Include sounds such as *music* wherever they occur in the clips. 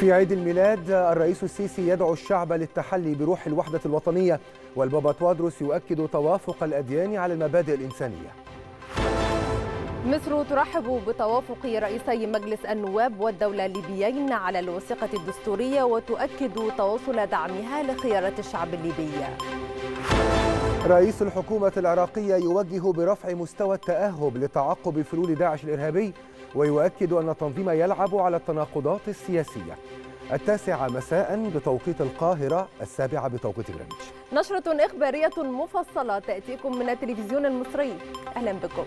في عيد الميلاد الرئيس السيسي يدعو الشعب للتحلي بروح الوحدة الوطنية والبابا توادروس يؤكد توافق الأديان على المبادئ الإنسانية. مصر ترحب بتوافق رئيسي مجلس النواب والدولة الليبيين على الوثيقة الدستورية وتؤكد تواصل دعمها لخيارة الشعب الليبي. رئيس الحكومة العراقية يوجه برفع مستوى التأهب لتعقب فلول داعش الإرهابي ويؤكد أن التنظيم يلعب على التناقضات السياسية التاسعة مساء بتوقيت القاهرة السابعة بتوقيت غرينتش نشرة إخبارية مفصلة تأتيكم من التلفزيون المصري. أهلا بكم.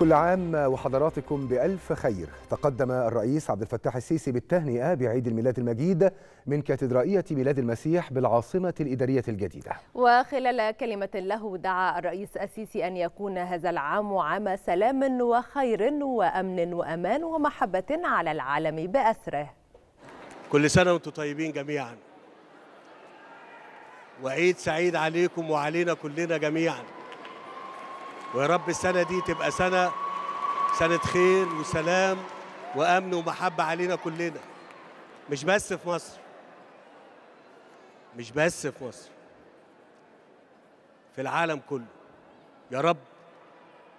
كل عام وحضراتكم بألف خير. تقدم الرئيس عبد الفتاح السيسي بالتهنئة بعيد الميلاد المجيد من كاتدرائية ميلاد المسيح بالعاصمة الإدارية الجديدة. وخلال كلمة له دعا الرئيس السيسي أن يكون هذا العام عام سلام وخير وأمن وأمان ومحبة على العالم بأسره. كل سنة وأنتم طيبين جميعا. وعيد سعيد عليكم وعلينا كلنا جميعا. ويا رب السنة دي تبقى سنة سنة خير وسلام وأمن ومحبة علينا كلنا. مش بس في مصر. مش بس في مصر. في العالم كله. يا رب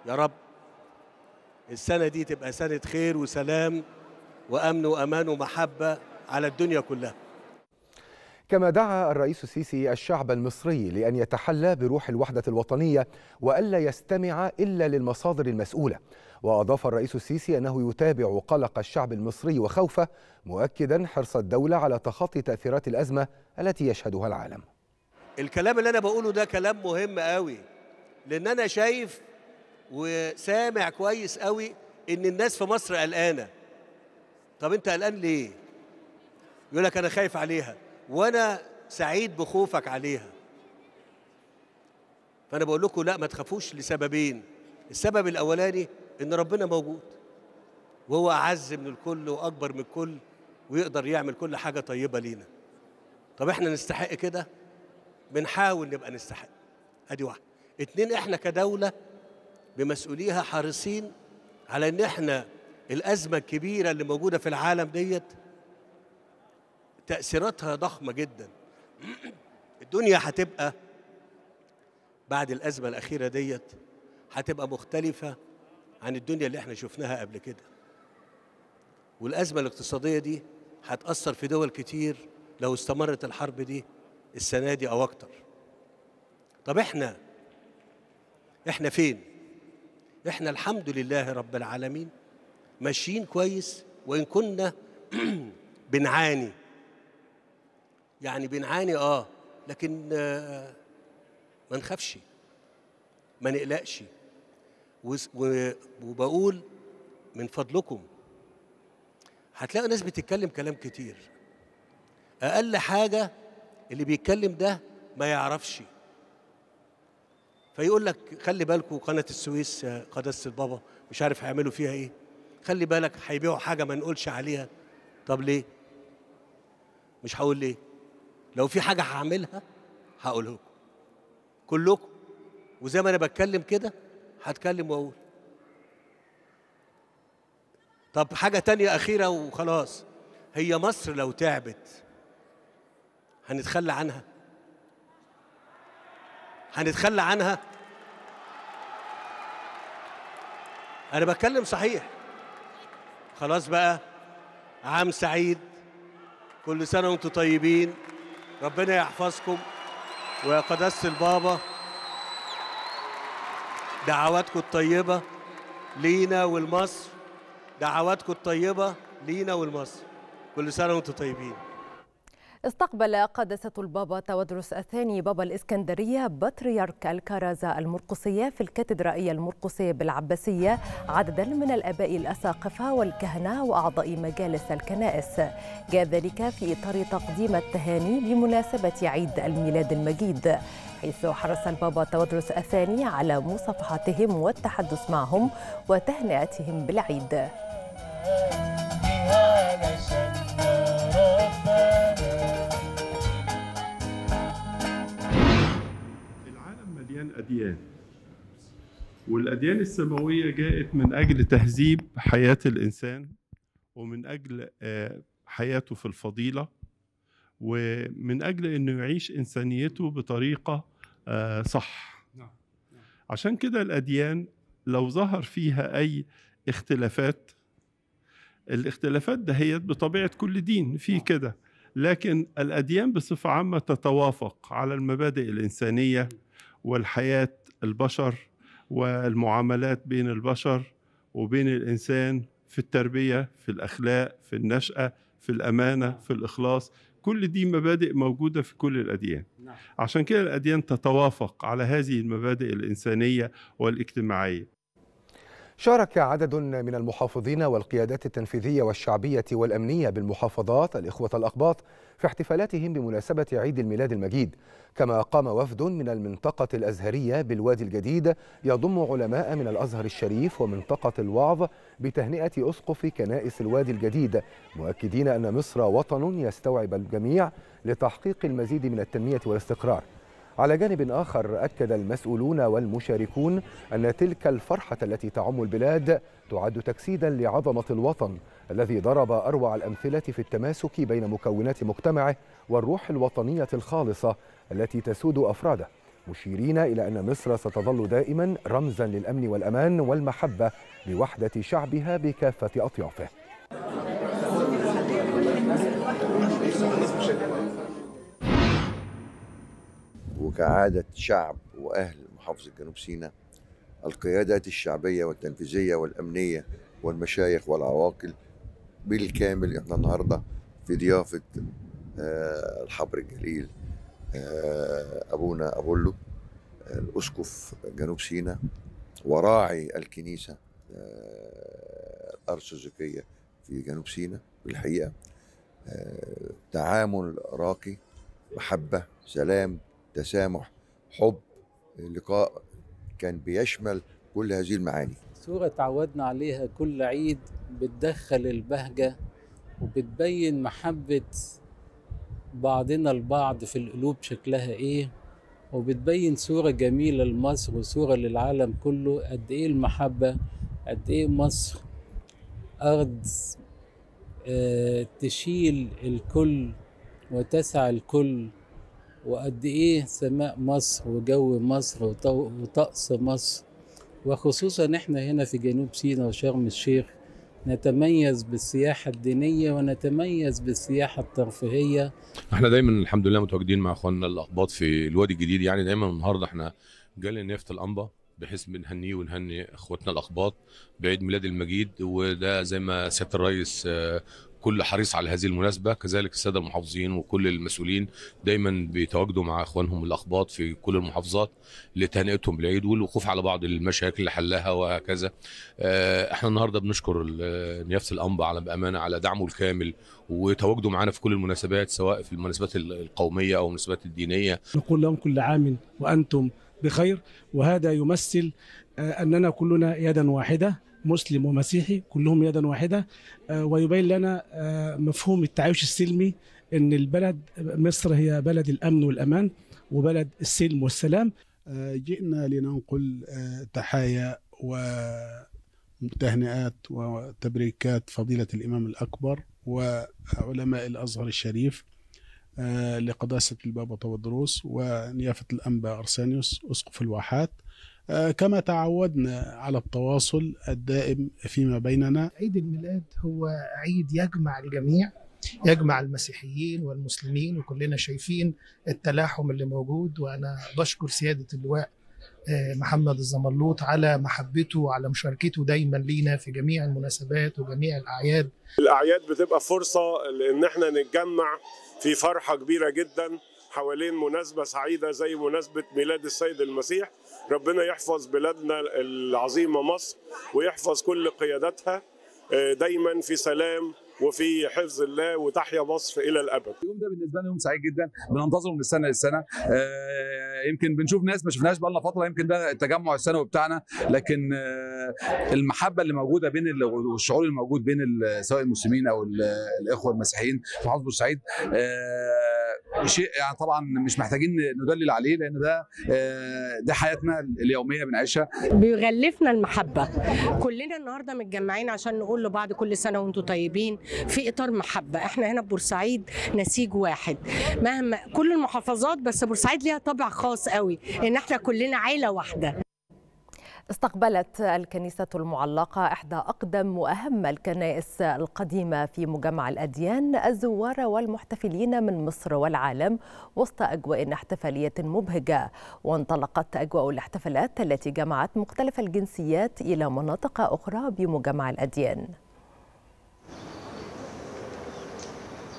يا رب السنة دي تبقى سنة خير وسلام وأمن وأمان ومحبة على الدنيا كلها. كما دعا الرئيس السيسي الشعب المصري لأن يتحلى بروح الوحدة الوطنية وألا يستمع إلا للمصادر المسؤولة. وأضاف الرئيس السيسي أنه يتابع قلق الشعب المصري وخوفه مؤكدا حرص الدولة على تخطي تأثيرات الأزمة التي يشهدها العالم. الكلام اللي أنا بقوله ده كلام مهم قوي لأن أنا شايف وسامع كويس قوي إن الناس في مصر قلقانة. طب أنت قلقان ليه؟ يقول لك أنا خايف عليها. وأنا سعيد بخوفك عليها. فأنا بقول لكم لا ما تخافوش لسببين. السبب الأولاني إن ربنا موجود. وهو أعز من الكل وأكبر من الكل ويقدر يعمل كل حاجة طيبة لينا. طب إحنا نستحق كده؟ بنحاول نبقى نستحق. أدي واحدة اتنين إحنا كدولة بمسؤوليها حريصين على إن إحنا الأزمة الكبيرة اللي موجودة في العالم ديت تأثيراتها ضخمة جدا. الدنيا هتبقى بعد الأزمة الأخيرة ديت هتبقى مختلفة عن الدنيا اللي إحنا شفناها قبل كده. والأزمة الاقتصادية دي هتأثر في دول كتير لو استمرت الحرب دي السنة دي أو أكتر. طب إحنا إحنا فين؟ إحنا الحمد لله رب العالمين ماشيين كويس وإن كنا *clears throat* بنعاني يعني بنعاني آه لكن آه ما نخافش ما نقلقش. وبقول من فضلكم هتلاقوا ناس بتتكلم كلام كتير. أقل حاجة اللي بيتكلم ده ما يعرفش. فيقول لك خلي بالكم قناة السويس قداسه البابا مش عارف هيعملوا فيها إيه. خلي بالك هيبيعوا حاجة ما نقولش عليها. طب ليه؟ مش هقول ليه. لو في حاجة هعملها هقولها لكم كلكم. وزي ما أنا بتكلم كده هتكلم وأقول. طب حاجة تانية أخيرة وخلاص. هي مصر لو تعبت هنتخلى عنها؟ هنتخلى عنها؟ أنا بتكلم صحيح. خلاص بقى. عام سعيد. كل سنة وأنتم طيبين. ربنا يحفظكم ويا قداسة البابا. دعواتكم الطيبة لينا ولمصر دعواتكم الطيبة لينا ولمصر كل سنة وأنتم طيبين. استقبل قداسة البابا تودرس الثاني بابا الإسكندرية بطريرك الكرازة المرقسية في الكاتدرائية المرقسية بالعباسية عددا من الآباء الأساقفة والكهنة وأعضاء مجالس الكنائس. جاء ذلك في إطار تقديم التهاني بمناسبة عيد الميلاد المجيد حيث حرص البابا تودرس الثاني على مصافحتهم والتحدث معهم وتهنئتهم بالعيد. مليان أديان والأديان السماوية جاءت من أجل تهذيب حياة الإنسان ومن أجل آه، حياته في الفضيلة ومن أجل أنه يعيش إنسانيته بطريقة آه، صح. عشان كده الأديان لو ظهر فيها أي اختلافات الاختلافات دهيت بطبيعة كل دين في كده لكن الأديان بصفة عامة تتوافق على المبادئ الإنسانية والحياة البشر والمعاملات بين البشر وبين الإنسان في التربية في الأخلاق في النشأة في الأمانة في الإخلاص. كل دي مبادئ موجودة في كل الأديان. عشان كده الأديان تتوافق على هذه المبادئ الإنسانية والاجتماعية. شارك عدد من المحافظين والقيادات التنفيذية والشعبية والأمنية بالمحافظات الإخوة الأقباط في احتفالاتهم بمناسبة عيد الميلاد المجيد. كما قام وفد من المنطقة الأزهرية بالوادي الجديد يضم علماء من الأزهر الشريف ومنطقة الوعظ بتهنئة أسقف كنائس الوادي الجديد مؤكدين أن مصر وطن يستوعب الجميع لتحقيق المزيد من التنمية والاستقرار. على جانب آخر أكد المسؤولون والمشاركون أن تلك الفرحة التي تعم البلاد تعد تجسيدا لعظمة الوطن الذي ضرب أروع الأمثلة في التماسك بين مكونات مجتمعه والروح الوطنية الخالصة التي تسود أفراده. مشيرين إلى أن مصر ستظل دائما رمزا للأمن والأمان والمحبة لوحدة شعبها بكافة أطيافه. وكعادة شعب وأهل محافظة جنوب سيناء القيادات الشعبية والتنفيذية والأمنية والمشايخ والعواقل بالكامل. إحنا النهاردة في ضيافة آه، الحبر الجليل آه، أبونا أبولو آه، الأسقف جنوب سيناء وراعي الكنيسة الأرثوذكية في جنوب سيناء بالحقيقة. تعامل راقي محبة سلام تسامح حب لقاء كان بيشمل كل هذه المعاني. صورة تعودنا عليها كل عيد بتدخل البهجة وبتبين محبة بعضنا البعض في القلوب شكلها إيه وبتبين صورة جميلة لمصر وصورة للعالم كله قد إيه المحبة قد إيه مصر أرض آه، تشيل الكل وتسع الكل. وقد إيه سماء مصر وجو مصر وط- وطقس مصر. وخصوصا إحنا هنا في جنوب سيناء وشرم الشيخ نتميز بالسياحة الدينية ونتميز بالسياحة الترفيهية. إحنا دايما الحمد لله متواجدين مع إخواننا الاقباط في الوادي الجديد. يعني دايما النهارده إحنا جالنا نيافه الأنبا بحيث بنهنيه ونهني إخواتنا الاقباط بعيد ميلاد المجيد. وده زي ما سيادة الرئيس آه، كل حريص على هذه المناسبة. كذلك السادة المحافظين وكل المسؤولين دايما بيتواجدوا مع إخوانهم الاقباط في كل المحافظات لتهنئتهم بالعيد والوقوف على بعض المشاكل اللي حلها وهكذا. آه، إحنا النهارده بنشكر نيافه الأنبا على بامانه على دعمه الكامل وتواجده معانا في كل المناسبات سواء في المناسبات القومية أو المناسبات الدينية. نقول لهم كل عام وأنتم بخير وهذا يمثل آه، أننا كلنا يدا واحدة مسلم ومسيحي كلهم يدا واحدة. آه، ويبين لنا آه، مفهوم التعايش السلمي أن البلد مصر هي بلد الأمن والأمان وبلد السلم والسلام. آه، جئنا لننقل تحايا وتهنئات وتبريكات فضيلة الإمام الأكبر وعلماء الأزهر الشريف لقداسة البابا تودروس ونيافة الأنبا أرسانيوس أسقف الواحات. كما تعودنا على التواصل الدائم فيما بيننا. عيد الميلاد هو عيد يجمع الجميع يجمع المسيحيين والمسلمين وكلنا شايفين التلاحم اللي موجود. وأنا بشكر سيادة اللواء محمد الزمرلوط على محبته وعلى مشاركته دايما لينا في جميع المناسبات وجميع الأعياد. الأعياد بتبقى فرصة لأن إحنا نتجمع في فرحة كبيرة جدا. حوالين مناسبة سعيدة زي مناسبة ميلاد السيد المسيح. ربنا يحفظ بلادنا العظيمة مصر ويحفظ كل قياداتها دايما في سلام وفي حفظ الله وتحيا مصر إلى الأبد. اليوم ده بالنسبة لنا يوم سعيد جدا بننتظره من السنة للسنة. آه يمكن بنشوف ناس ما شفناهاش بقى لنا فترة يمكن ده التجمع السنوي بتاعنا لكن آه المحبة اللي موجودة بين والشعور اللي موجود بين سواء المسلمين أو الإخوة المسيحيين في محافظه بورسعيد آه شيء يعني طبعا مش محتاجين ندلل عليه لأن ده ده حياتنا اليومية بنعيشها. بيغلفنا المحبة. كلنا النهارده متجمعين عشان نقول لبعض كل سنة وأنتم طيبين في إطار محبة. إحنا هنا بورسعيد نسيج واحد. مهما كل المحافظات بس بورسعيد ليها طابع خاص قوي إن إحنا كلنا عيلة واحدة. استقبلت الكنيسة المعلقة إحدى أقدم وأهم الكنائس القديمة في مجمع الأديان الزوار والمحتفلين من مصر والعالم وسط أجواء احتفالية مبهجة. وانطلقت أجواء الاحتفالات التي جمعت مختلف الجنسيات إلى مناطق أخرى بمجمع الأديان.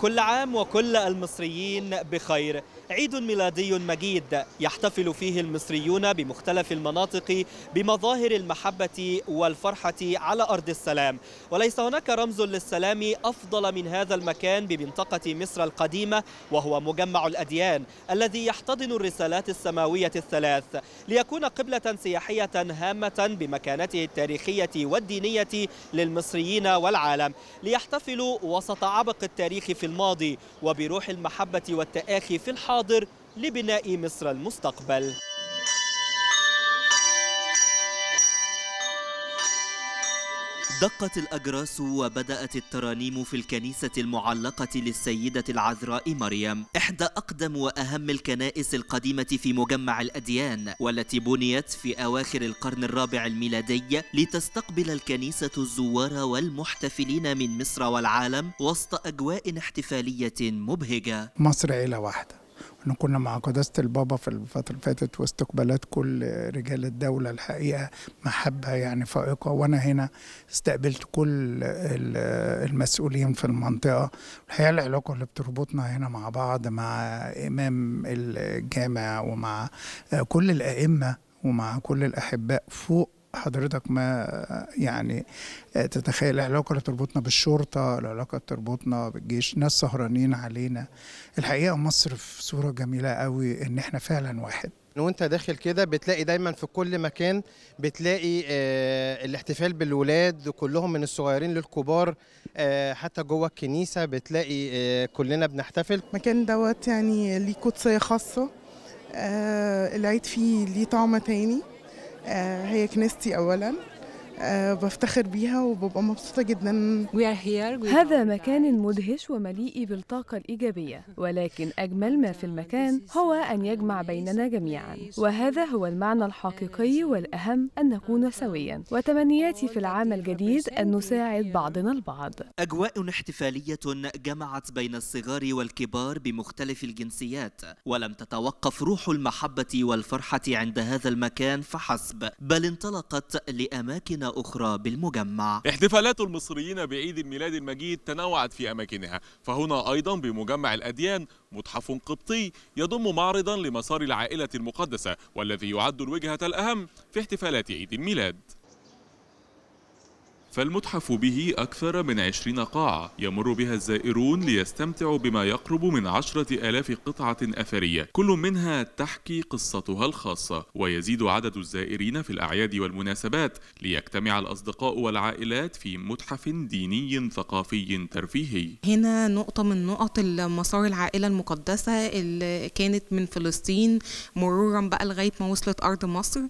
كل عام وكل المصريين بخير. عيد ميلادي مجيد يحتفل فيه المصريون بمختلف المناطق بمظاهر المحبة والفرحة على أرض السلام. وليس هناك رمز للسلام أفضل من هذا المكان بمنطقة مصر القديمة وهو مجمع الأديان الذي يحتضن الرسالات السماوية الثلاث. ليكون قبلة سياحية هامة بمكانته التاريخية والدينية للمصريين والعالم. ليحتفلوا وسط عبق التاريخ في الماضي وبروح المحبة والتآخي في الحاضر لبناء مصر المستقبل. دقت الأجراس وبدأت الترانيم في الكنيسة المعلقة للسيدة العذراء مريم إحدى أقدم وأهم الكنائس القديمة في مجمع الأديان والتي بنيت في أواخر القرن الرابع الميلادي لتستقبل الكنيسة الزوار والمحتفلين من مصر والعالم وسط أجواء احتفالية مبهجة. مصر عيلة واحدة. إحنا كنا مع قداسة البابا في الفترة اللي فاتت واستقبالات كل رجال الدولة الحقيقة محبة يعني فائقة وأنا هنا استقبلت كل المسؤولين في المنطقة. الحقيقة العلاقة اللي بتربطنا هنا مع بعض مع إمام الجامع ومع كل الأئمة ومع كل الأحباء فوق حضرتك ما يعني تتخيل العلاقة اللي تربطنا بالشرطة العلاقة اللي تربطنا بالجيش ناس سهرانين علينا. الحقيقة مصر في صورة جميلة قوي إن إحنا فعلا واحد. وانت داخل كده بتلاقي دايما في كل مكان بتلاقي آه الاحتفال بالولاد كلهم من الصغيرين للكبار آه حتى جوه الكنيسة بتلاقي آه كلنا بنحتفل. المكان دوت يعني ليه قدسية خاصة آه العيد فيه ليه طعم تاني. هي كنيستي اولا. أه بفتخر بيها وببقى مبسوطة جدا. هذا مكان مدهش ومليء بالطاقة الإيجابية ولكن أجمل ما في المكان هو أن يجمع بيننا جميعا. وهذا هو المعنى الحقيقي والأهم أن نكون سويا. وتمنياتي في العام الجديد أن نساعد بعضنا البعض. أجواء احتفالية جمعت بين الصغار والكبار بمختلف الجنسيات ولم تتوقف روح المحبة والفرحة عند هذا المكان فحسب بل انطلقت لأماكن أخرى بالمجمع. احتفالات المصريين بعيد الميلاد المجيد تنوعت في أماكنها فهنا أيضا بمجمع الأديان متحف قبطي يضم معرضا لمسار العائلة المقدسة والذي يعد الوجهة الأهم في احتفالات عيد الميلاد. فالمتحف به أكثر من عشرين قاعة يمر بها الزائرون ليستمتعوا بما يقرب من عشرة آلاف قطعة أثرية كل منها تحكي قصتها الخاصة. ويزيد عدد الزائرين في الأعياد والمناسبات ليجتمع الأصدقاء والعائلات في متحف ديني ثقافي ترفيهي. هنا نقطة من نقط مسار العائلة المقدسة اللي كانت من فلسطين مرورا بقى لغاية ما وصلت أرض مصر.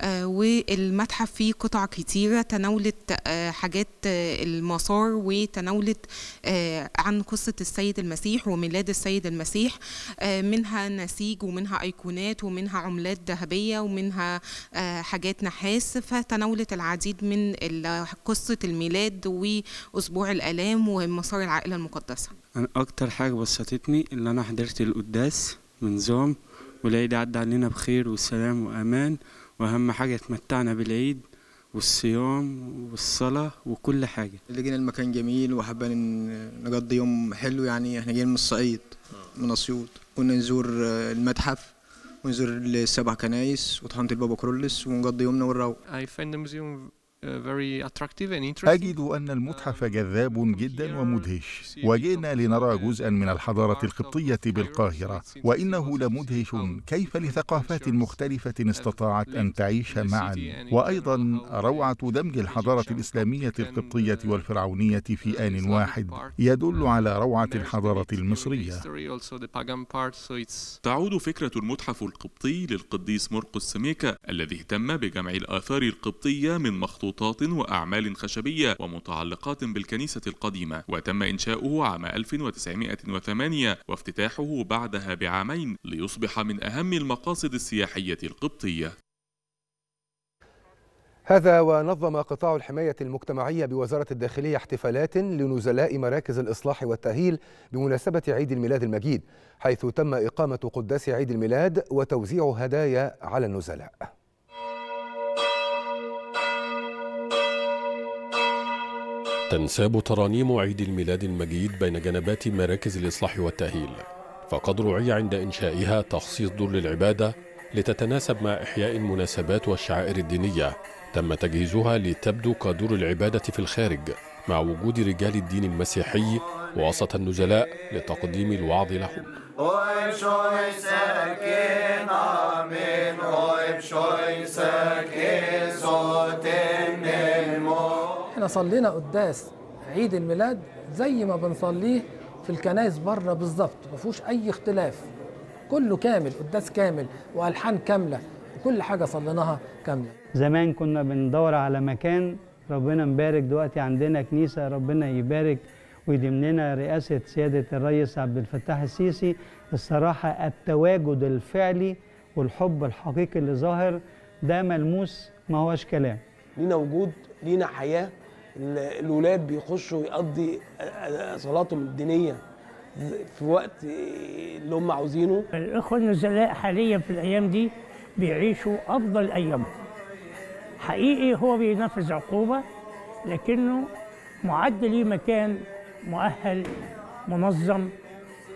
آه والمتحف فيه قطع كتيرة تناولت آه حاجات المسار وتناولت عن قصة السيد المسيح وميلاد السيد المسيح منها نسيج ومنها أيقونات ومنها عملات ذهبية ومنها حاجات نحاس فتناولت العديد من قصة الميلاد وأسبوع الآلام ومسار العائلة المقدسة. أنا أكتر حاجة بسطتني إن أنا حضرت القداس من زوم والعيد عدى علينا بخير وسلام وأمان وأهم حاجة اتمتعنا بالعيد والصيام والصلاة وكل حاجة. لقينا المكان جميل وحابين نقضي يوم حلو يعني إحنا جايين من الصعيد من أسيوط. كنا نزور المتحف ونزور السبع كنايس وطحنة البابا كرولس ونقضي يومنا ونروح I find the museum uh. أجد أن المتحف جذاب جدا ومدهش. وجئنا لنرى جزءا من الحضارة القبطية بالقاهرة. وإنه لمدهش كيف لثقافات مختلفة استطاعت أن تعيش معا؟ وأيضا روعة دمج الحضارة الإسلامية القبطية والفرعونية في آن واحد يدل على روعة الحضارة المصرية. تعود فكرة المتحف القبطي للقديس مرقس سميكة الذي اهتم بجمع الآثار القبطية من مخطوطات وأعمال خشبية ومتعلقات بالكنيسة القديمة وتم إنشاؤه عام 1908 وافتتاحه بعدها بعامين ليصبح من أهم المقاصد السياحية القبطية. هذا ونظم قطاع الحماية المجتمعية بوزارة الداخلية احتفالات لنزلاء مراكز الإصلاح والتأهيل بمناسبة عيد الميلاد المجيد حيث تم إقامة قداس عيد الميلاد وتوزيع هدايا على النزلاء. تنساب ترانيم عيد الميلاد المجيد بين جنبات مراكز الإصلاح والتأهيل فقد رعي عند إنشائها تخصيص دور للعبادة لتتناسب مع إحياء المناسبات والشعائر الدينية تم تجهيزها لتبدو كدور العبادة في الخارج مع وجود رجال الدين المسيحي وسط النزلاء لتقديم الوعظ لهم. إحنا صلينا قداس عيد الميلاد زي ما بنصليه في الكنائس بره بالظبط ما فيهوش أي اختلاف. كله كامل قداس كامل وألحان كاملة وكل حاجة صليناها كاملة. زمان كنا بندور على مكان ربنا مبارك دلوقتي عندنا كنيسة ربنا يبارك ويديم لنا رئاسة سيادة الرئيس عبد الفتاح السيسي. الصراحة التواجد الفعلي والحب الحقيقي اللي ظاهر ده ملموس ما هوش كلام. لينا وجود لينا حياة ال- الولاد بيخشوا يقضي صلاتهم الدينية في وقت اللي هم عاوزينه. الإخوة النزلاء حاليا في الأيام دي بيعيشوا أفضل أيامهم حقيقي هو بينفذ عقوبة لكنه معد ليه مكان مؤهل منظم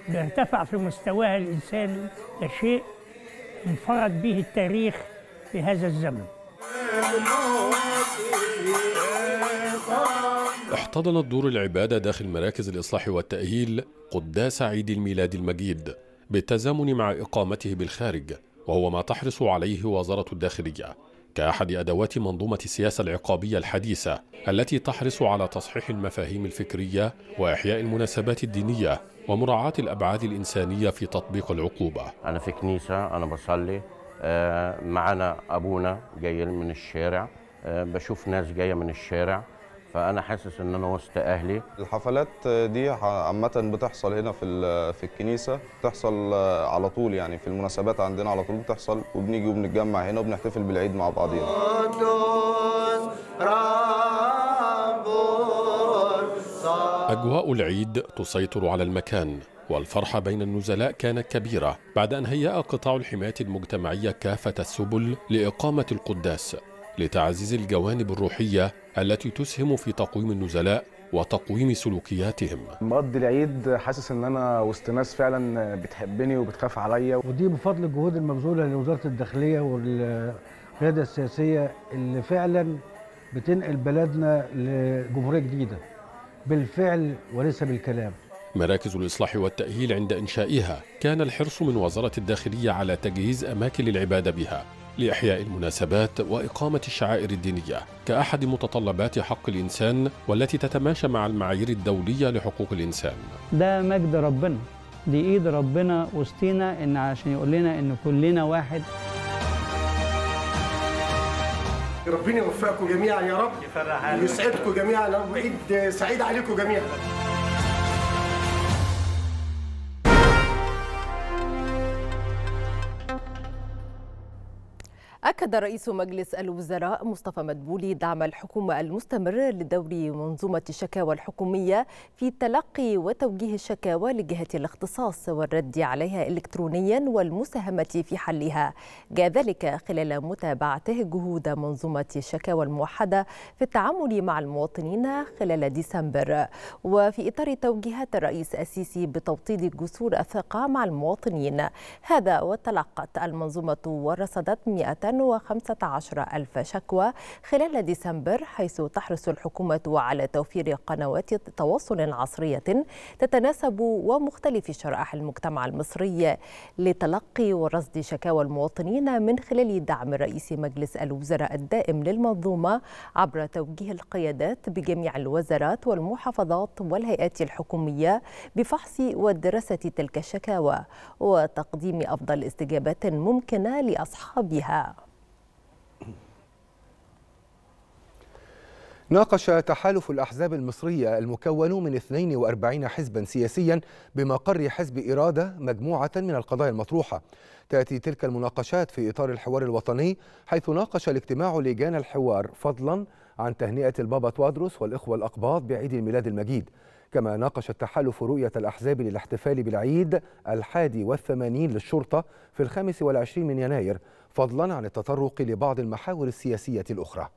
بيرتفع في مستواه الإنساني ده شيء انفرد به التاريخ في هذا الزمن. احتضنت دور العبادة داخل مراكز الإصلاح والتأهيل قداس عيد الميلاد المجيد بالتزامن مع إقامته بالخارج وهو ما تحرص عليه وزارة الداخلية كأحد أدوات منظومة السياسة العقابية الحديثة التي تحرص على تصحيح المفاهيم الفكرية وإحياء المناسبات الدينية ومراعاة الأبعاد الإنسانية في تطبيق العقوبة. أنا في كنيسة أنا بصلي آه، معنا أبونا جاي من الشارع آه، بشوف ناس جاية من الشارع فأنا حاسس إن أنا وسط أهلي. الحفلات دي عامة بتحصل هنا في ال- في الكنيسة بتحصل على طول يعني في المناسبات عندنا على طول بتحصل وبنيجي وبنتجمع هنا وبنحتفل بالعيد مع بعضينا. أجواء العيد تسيطر على المكان والفرحة بين النزلاء كانت كبيرة بعد أن هيأ قطاع الحماية المجتمعية كافة السبل لإقامة القداس. لتعزيز الجوانب الروحية التي تسهم في تقويم النزلاء وتقويم سلوكياتهم. مقضي العيد حاسس إن أنا وسط ناس فعلا بتحبني وبتخاف عليا. ودي بفضل الجهود المبذولة لوزارة الداخلية والقيادة السياسية اللي فعلا بتنقل بلدنا لجمهورية جديدة. بالفعل وليس بالكلام. مراكز الإصلاح والتأهيل عند إنشائها. كان الحرص من وزارة الداخلية على تجهيز أماكن للعبادة بها. لإحياء المناسبات وإقامة الشعائر الدينية كأحد متطلبات حق الإنسان والتي تتماشى مع المعايير الدولية لحقوق الإنسان. ده مجد ربنا دي إيد ربنا وسطينا إن عشان يقول لنا إن كلنا واحد. ربنا يوفقكم جميعا يا رب ويسعدكم جميعا يا رب عيد سعيد عليكم جميعا. أكد رئيس مجلس الوزراء مصطفى مدبولي دعم الحكومة المستمر لدور منظومة الشكاوى الحكومية في تلقي وتوجيه الشكاوى لجهة الاختصاص والرد عليها إلكترونيا والمساهمة في حلها. جاء ذلك خلال متابعته جهود منظومة الشكاوى الموحدة في التعامل مع المواطنين خلال ديسمبر. وفي إطار توجيهات الرئيس السيسي بتوطيد جسور الثقة مع المواطنين. هذا وتلقت المنظومة ورصدت 115 ألف شكوى خلال ديسمبر حيث تحرص الحكومة على توفير قنوات تواصل عصرية تتناسب ومختلف شرائح المجتمع المصري لتلقي ورصد شكاوى المواطنين من خلال دعم رئيس مجلس الوزراء الدائم للمنظومة عبر توجيه القيادات بجميع الوزارات والمحافظات والهيئات الحكومية بفحص ودراسة تلك الشكاوى وتقديم أفضل استجابات ممكنة لأصحابها. ناقش تحالف الأحزاب المصرية المكون من 42 حزبا سياسيا بمقر حزب إرادة مجموعة من القضايا المطروحة. تأتي تلك المناقشات في إطار الحوار الوطني حيث ناقش الاجتماع لجان الحوار فضلا عن تهنئة البابا توادروس والإخوة الأقباط بعيد الميلاد المجيد. كما ناقش التحالف رؤية الأحزاب للاحتفال بالعيد الحادي والثمانين للشرطة في الخامس والعشرين من يناير فضلا عن التطرق لبعض المحاور السياسية الأخرى.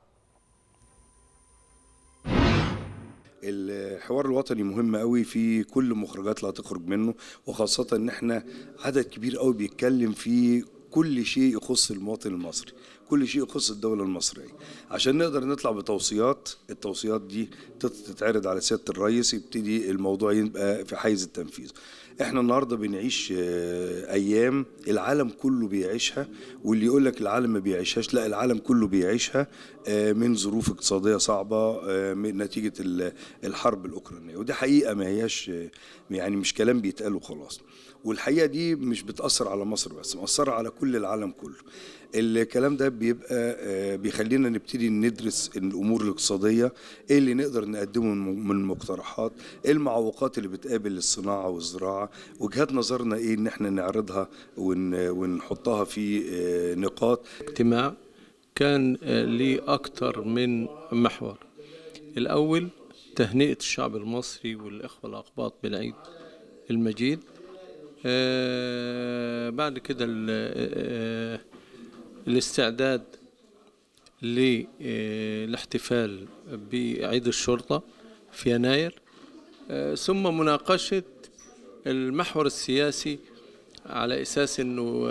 الحوار الوطني مهم قوي في كل مخرجات اللي هتخرج منه وخاصة إن إحنا عدد كبير قوي بيتكلم في كل شيء يخص المواطن المصري كل شيء يخص الدولة المصرية. عشان نقدر نطلع بتوصيات التوصيات دي تتعرض على سيادة الرئيس يبتدي الموضوع يبقى في حيز التنفيذ. إحنا النهارده بنعيش أيام العالم كله بيعيشها واللي يقول لك العالم ما بيعيشهاش لا العالم كله بيعيشها من ظروف اقتصادية صعبة من نتيجة الحرب الأوكرانية. ودي حقيقة ما هياش يعني مش كلام بيتقال وخلاص. والحقيقة دي مش بتأثر على مصر بس مأثرة على كل العالم كله. الكلام ده بيبقى بيخلينا نبتدي ندرس الأمور الاقتصادية إيه اللي نقدر نقدمه من مقترحات إيه المعوقات اللي بتقابل الصناعة والزراعة. وجهات نظرنا إيه إن إحنا نعرضها ونحطها في نقاط. اجتماع كان ليه أكتر من محور. الأول تهنئة الشعب المصري والإخوة الاقباط بالعيد المجيد. آه بعد كده آه الاستعداد للاحتفال بعيد الشرطة في يناير. ثم مناقشة المحور السياسي على أساس أنه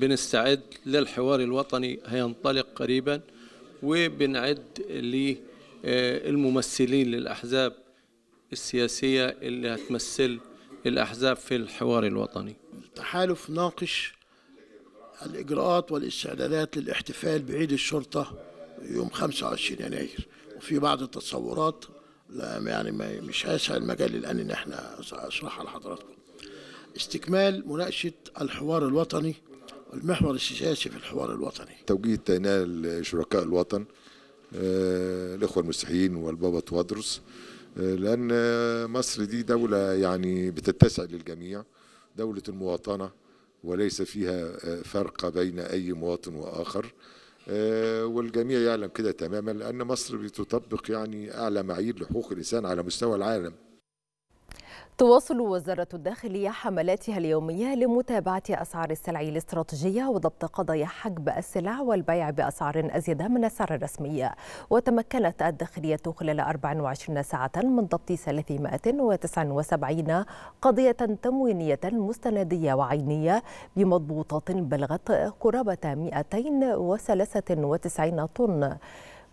بنستعد للحوار الوطني هينطلق قريبا وبنعد للممثلين للأحزاب السياسية اللي هتمثل الأحزاب في الحوار الوطني. التحالف ناقش الإجراءات والاستعدادات للاحتفال بعيد الشرطة يوم 25 يناير. وفي بعض التصورات لا يعني ما مش هيسع المجال الآن إن إحنا أشرحها لحضراتكم استكمال مناقشة الحوار الوطني والمحور السياسي في الحوار الوطني. توجيه التهنئة لشركاء الوطن الإخوة المسيحيين والبابا توادرس لأن مصر دي دولة يعني بتتسع للجميع دولة المواطنة وليس فيها فرق بين أي مواطن وآخر. والجميع يعلم كده تماما لأن مصر بتطبق يعني أعلى معايير لحقوق الإنسان على مستوى العالم. تواصل وزارة الداخلية حملاتها اليومية لمتابعة أسعار السلع الاستراتيجية وضبط قضايا حجب السلع والبيع بأسعار أزيد من السعر الرسمي. وتمكنت الداخلية خلال 24 ساعة من ضبط 379 قضية تموينية مستندية وعينية بمضبوطات بلغت قرابة 293 طن.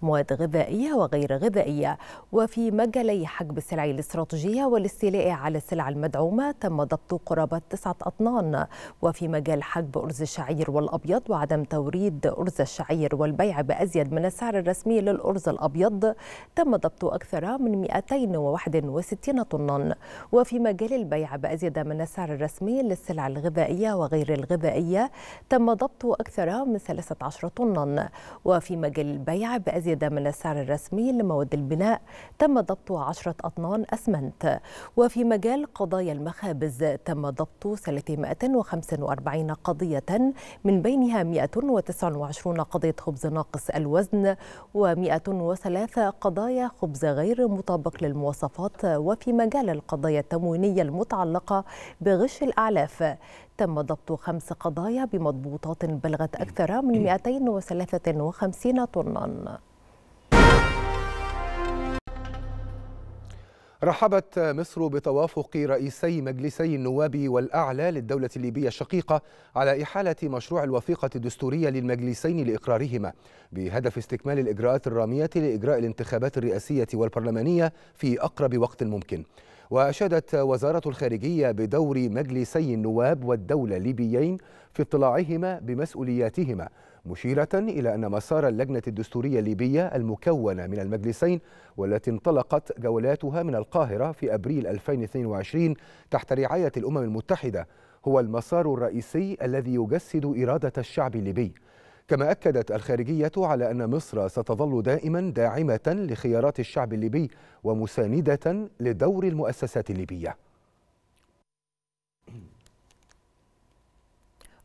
مواد غذائية وغير غذائية. وفي مجالي حجب السلع الاستراتيجية والاستيلاء على السلع المدعومة تم ضبط قرابة تسعة أطنان. وفي مجال حجب أرز الشعير والأبيض وعدم توريد أرز الشعير والبيع بأزيد من السعر الرسمي للأرز الأبيض تم ضبط أكثر من 261 طنا. وفي مجال البيع بأزيد من السعر الرسمي للسلع الغذائية وغير الغذائية تم ضبط أكثر من 13 طنا. وفي مجال البيع بأزيد زيادة من السعر الرسمي لمواد البناء تم ضبط عشرة أطنان أسمنت. وفي مجال قضايا المخابز تم ضبط 345 قضية من بينها 129 قضية خبز ناقص الوزن و103 قضايا خبز غير مطابق للمواصفات. وفي مجال القضايا التموينية المتعلقة بغش الأعلاف تم ضبط خمس قضايا بمضبوطات بلغت أكثر من 253 طنا. رحبت مصر بتوافق رئيسي مجلسي النواب والأعلى للدولة الليبية الشقيقة على إحالة مشروع الوثيقة الدستورية للمجلسين لإقرارهما بهدف استكمال الإجراءات الرامية لإجراء الانتخابات الرئاسية والبرلمانية في أقرب وقت ممكن. وأشادت وزارة الخارجية بدور مجلسي النواب والدولة الليبيين في اطلاعهما بمسؤولياتهما مشيرة إلى أن مسار اللجنة الدستورية الليبية المكونة من المجلسين والتي انطلقت جولاتها من القاهرة في أبريل 2022 تحت رعاية الأمم المتحدة هو المسار الرئيسي الذي يجسد إرادة الشعب الليبي. كما أكدت الخارجية على أن مصر ستظل دائما داعمة لخيارات الشعب الليبي ومساندة لدور المؤسسات الليبية.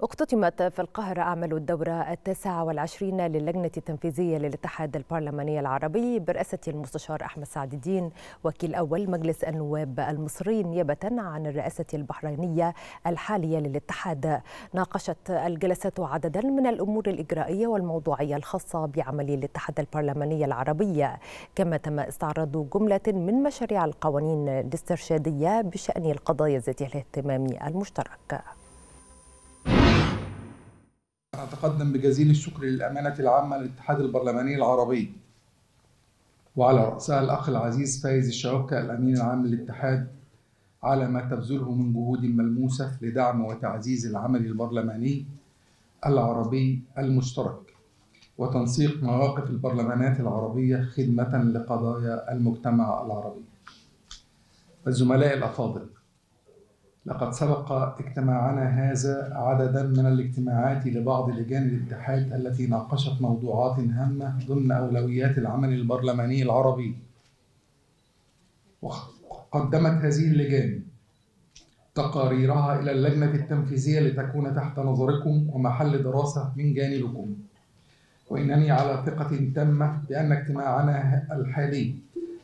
اختتمت في القاهرة أعمال الدورة التاسعة والعشرين للجنة التنفيذية للاتحاد البرلماني العربي برئاسة المستشار أحمد سعد الدين وكيل أول مجلس النواب المصري نيابة عن الرئاسة البحرينية الحالية للاتحاد. ناقشت الجلسات عددا من الأمور الإجرائية والموضوعية الخاصة بعمل الاتحاد البرلماني العربي كما تم استعراض جملة من مشاريع القوانين الاسترشادية بشأن القضايا ذات الاهتمام المشترك. أتقدم بجزيل الشكر للأمانة العامة للاتحاد البرلماني العربي. وعلى رأسها الأخ العزيز فايز الشوكة الأمين العام للاتحاد على ما تبذله من جهود ملموسة لدعم وتعزيز العمل البرلماني العربي المشترك وتنسيق مواقف البرلمانات العربية خدمة لقضايا المجتمع العربي. الزملاء الأفاضل لقد سبق اجتماعنا هذا عددا من الاجتماعات لبعض لجان الاتحاد التي ناقشت موضوعات هامة ضمن أولويات العمل البرلماني العربي. وقدمت هذه اللجان تقاريرها إلى اللجنة التنفيذية لتكون تحت نظركم ومحل دراسة من جانبكم. وإنني على ثقة تامة بأن اجتماعنا الحالي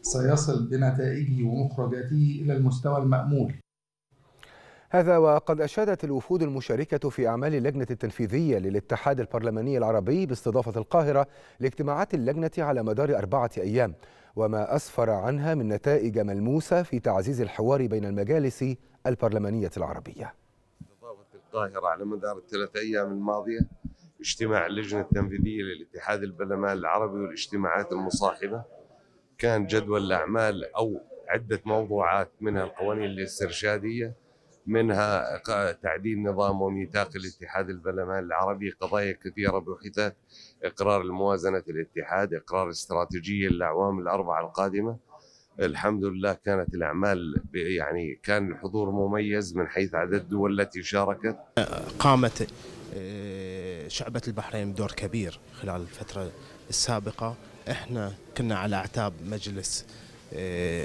سيصل بنتائجه ومخرجاته إلى المستوى المأمول. هذا وقد أشادت الوفود المشاركة في أعمال اللجنة التنفيذية للاتحاد البرلماني العربي باستضافة القاهرة لاجتماعات اللجنة على مدار أربعة أيام وما أسفر عنها من نتائج ملموسة في تعزيز الحوار بين المجالس البرلمانية العربية. استضافت القاهرة على مدار الثلاث أيام الماضية اجتماع اللجنة التنفيذية للاتحاد البرلماني العربي والاجتماعات المصاحبة كان جدول الأعمال أو عدة موضوعات منها القوانين الاسترشادية منها تعديل نظام وميثاق الاتحاد البرلماني العربي قضايا كثيرة بحثت إقرار الموازنة الاتحاد إقرار استراتيجية للأعوام الأربعة القادمة. الحمد لله كانت الأعمال يعني كان الحضور مميز من حيث عدد الدول التي شاركت. قامت شعبة البحرين بدور كبير خلال الفترة السابقة. إحنا كنا على أعتاب مجلس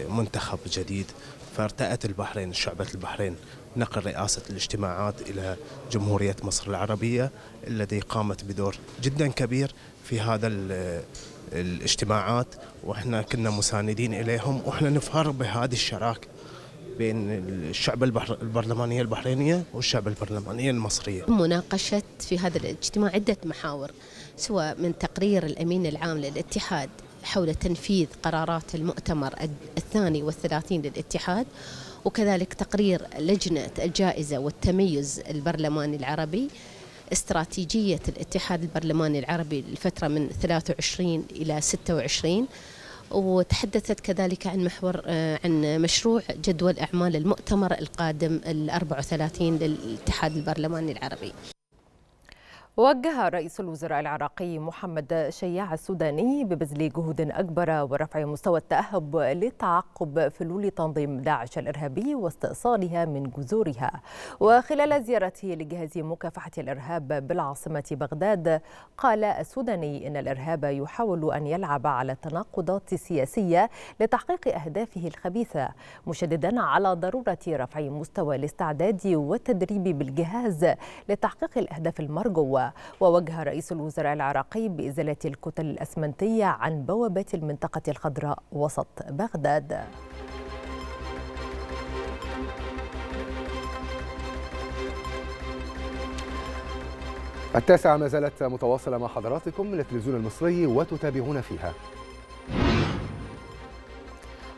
منتخب جديد فارتأت البحرين شعبة البحرين نقل رئاسة الاجتماعات إلى جمهورية مصر العربية الذي قامت بدور جدا كبير في هذا الاجتماعات وإحنا كنا مساندين إليهم وإحنا نفخر بهذه الشراكة بين الشعب البرلمانية البحرينية والشعب البرلمانية المصرية. مناقشة في هذا الاجتماع عدة محاور سواء من تقرير الأمين العام للاتحاد حول تنفيذ قرارات المؤتمر الثاني والثلاثين للاتحاد وكذلك تقرير لجنة الجائزة والتميز البرلماني العربي استراتيجية الاتحاد البرلماني العربي للفترة من 23 إلى 26 وتحدثت كذلك عن محور عن مشروع جدول أعمال المؤتمر القادم ال 34 للاتحاد البرلماني العربي. وجه رئيس الوزراء العراقي محمد شياع السوداني ببذل جهود أكبر ورفع مستوى التأهب لتعقب فلول تنظيم داعش الإرهابي واستئصالها من جذورها. وخلال زيارته لجهاز مكافحة الإرهاب بالعاصمة بغداد قال السوداني إن الإرهاب يحاول أن يلعب على التناقضات السياسية لتحقيق أهدافه الخبيثة مشددا على ضرورة رفع مستوى الاستعداد والتدريب بالجهاز لتحقيق الأهداف المرجوة. ووجه رئيس الوزراء العراقي بإزالة الكتل الأسمنتية عن بوابات المنطقة الخضراء وسط بغداد. التاسعة ما زالت متواصلة مع حضراتكم من التلفزيون المصري وتتابعون فيها.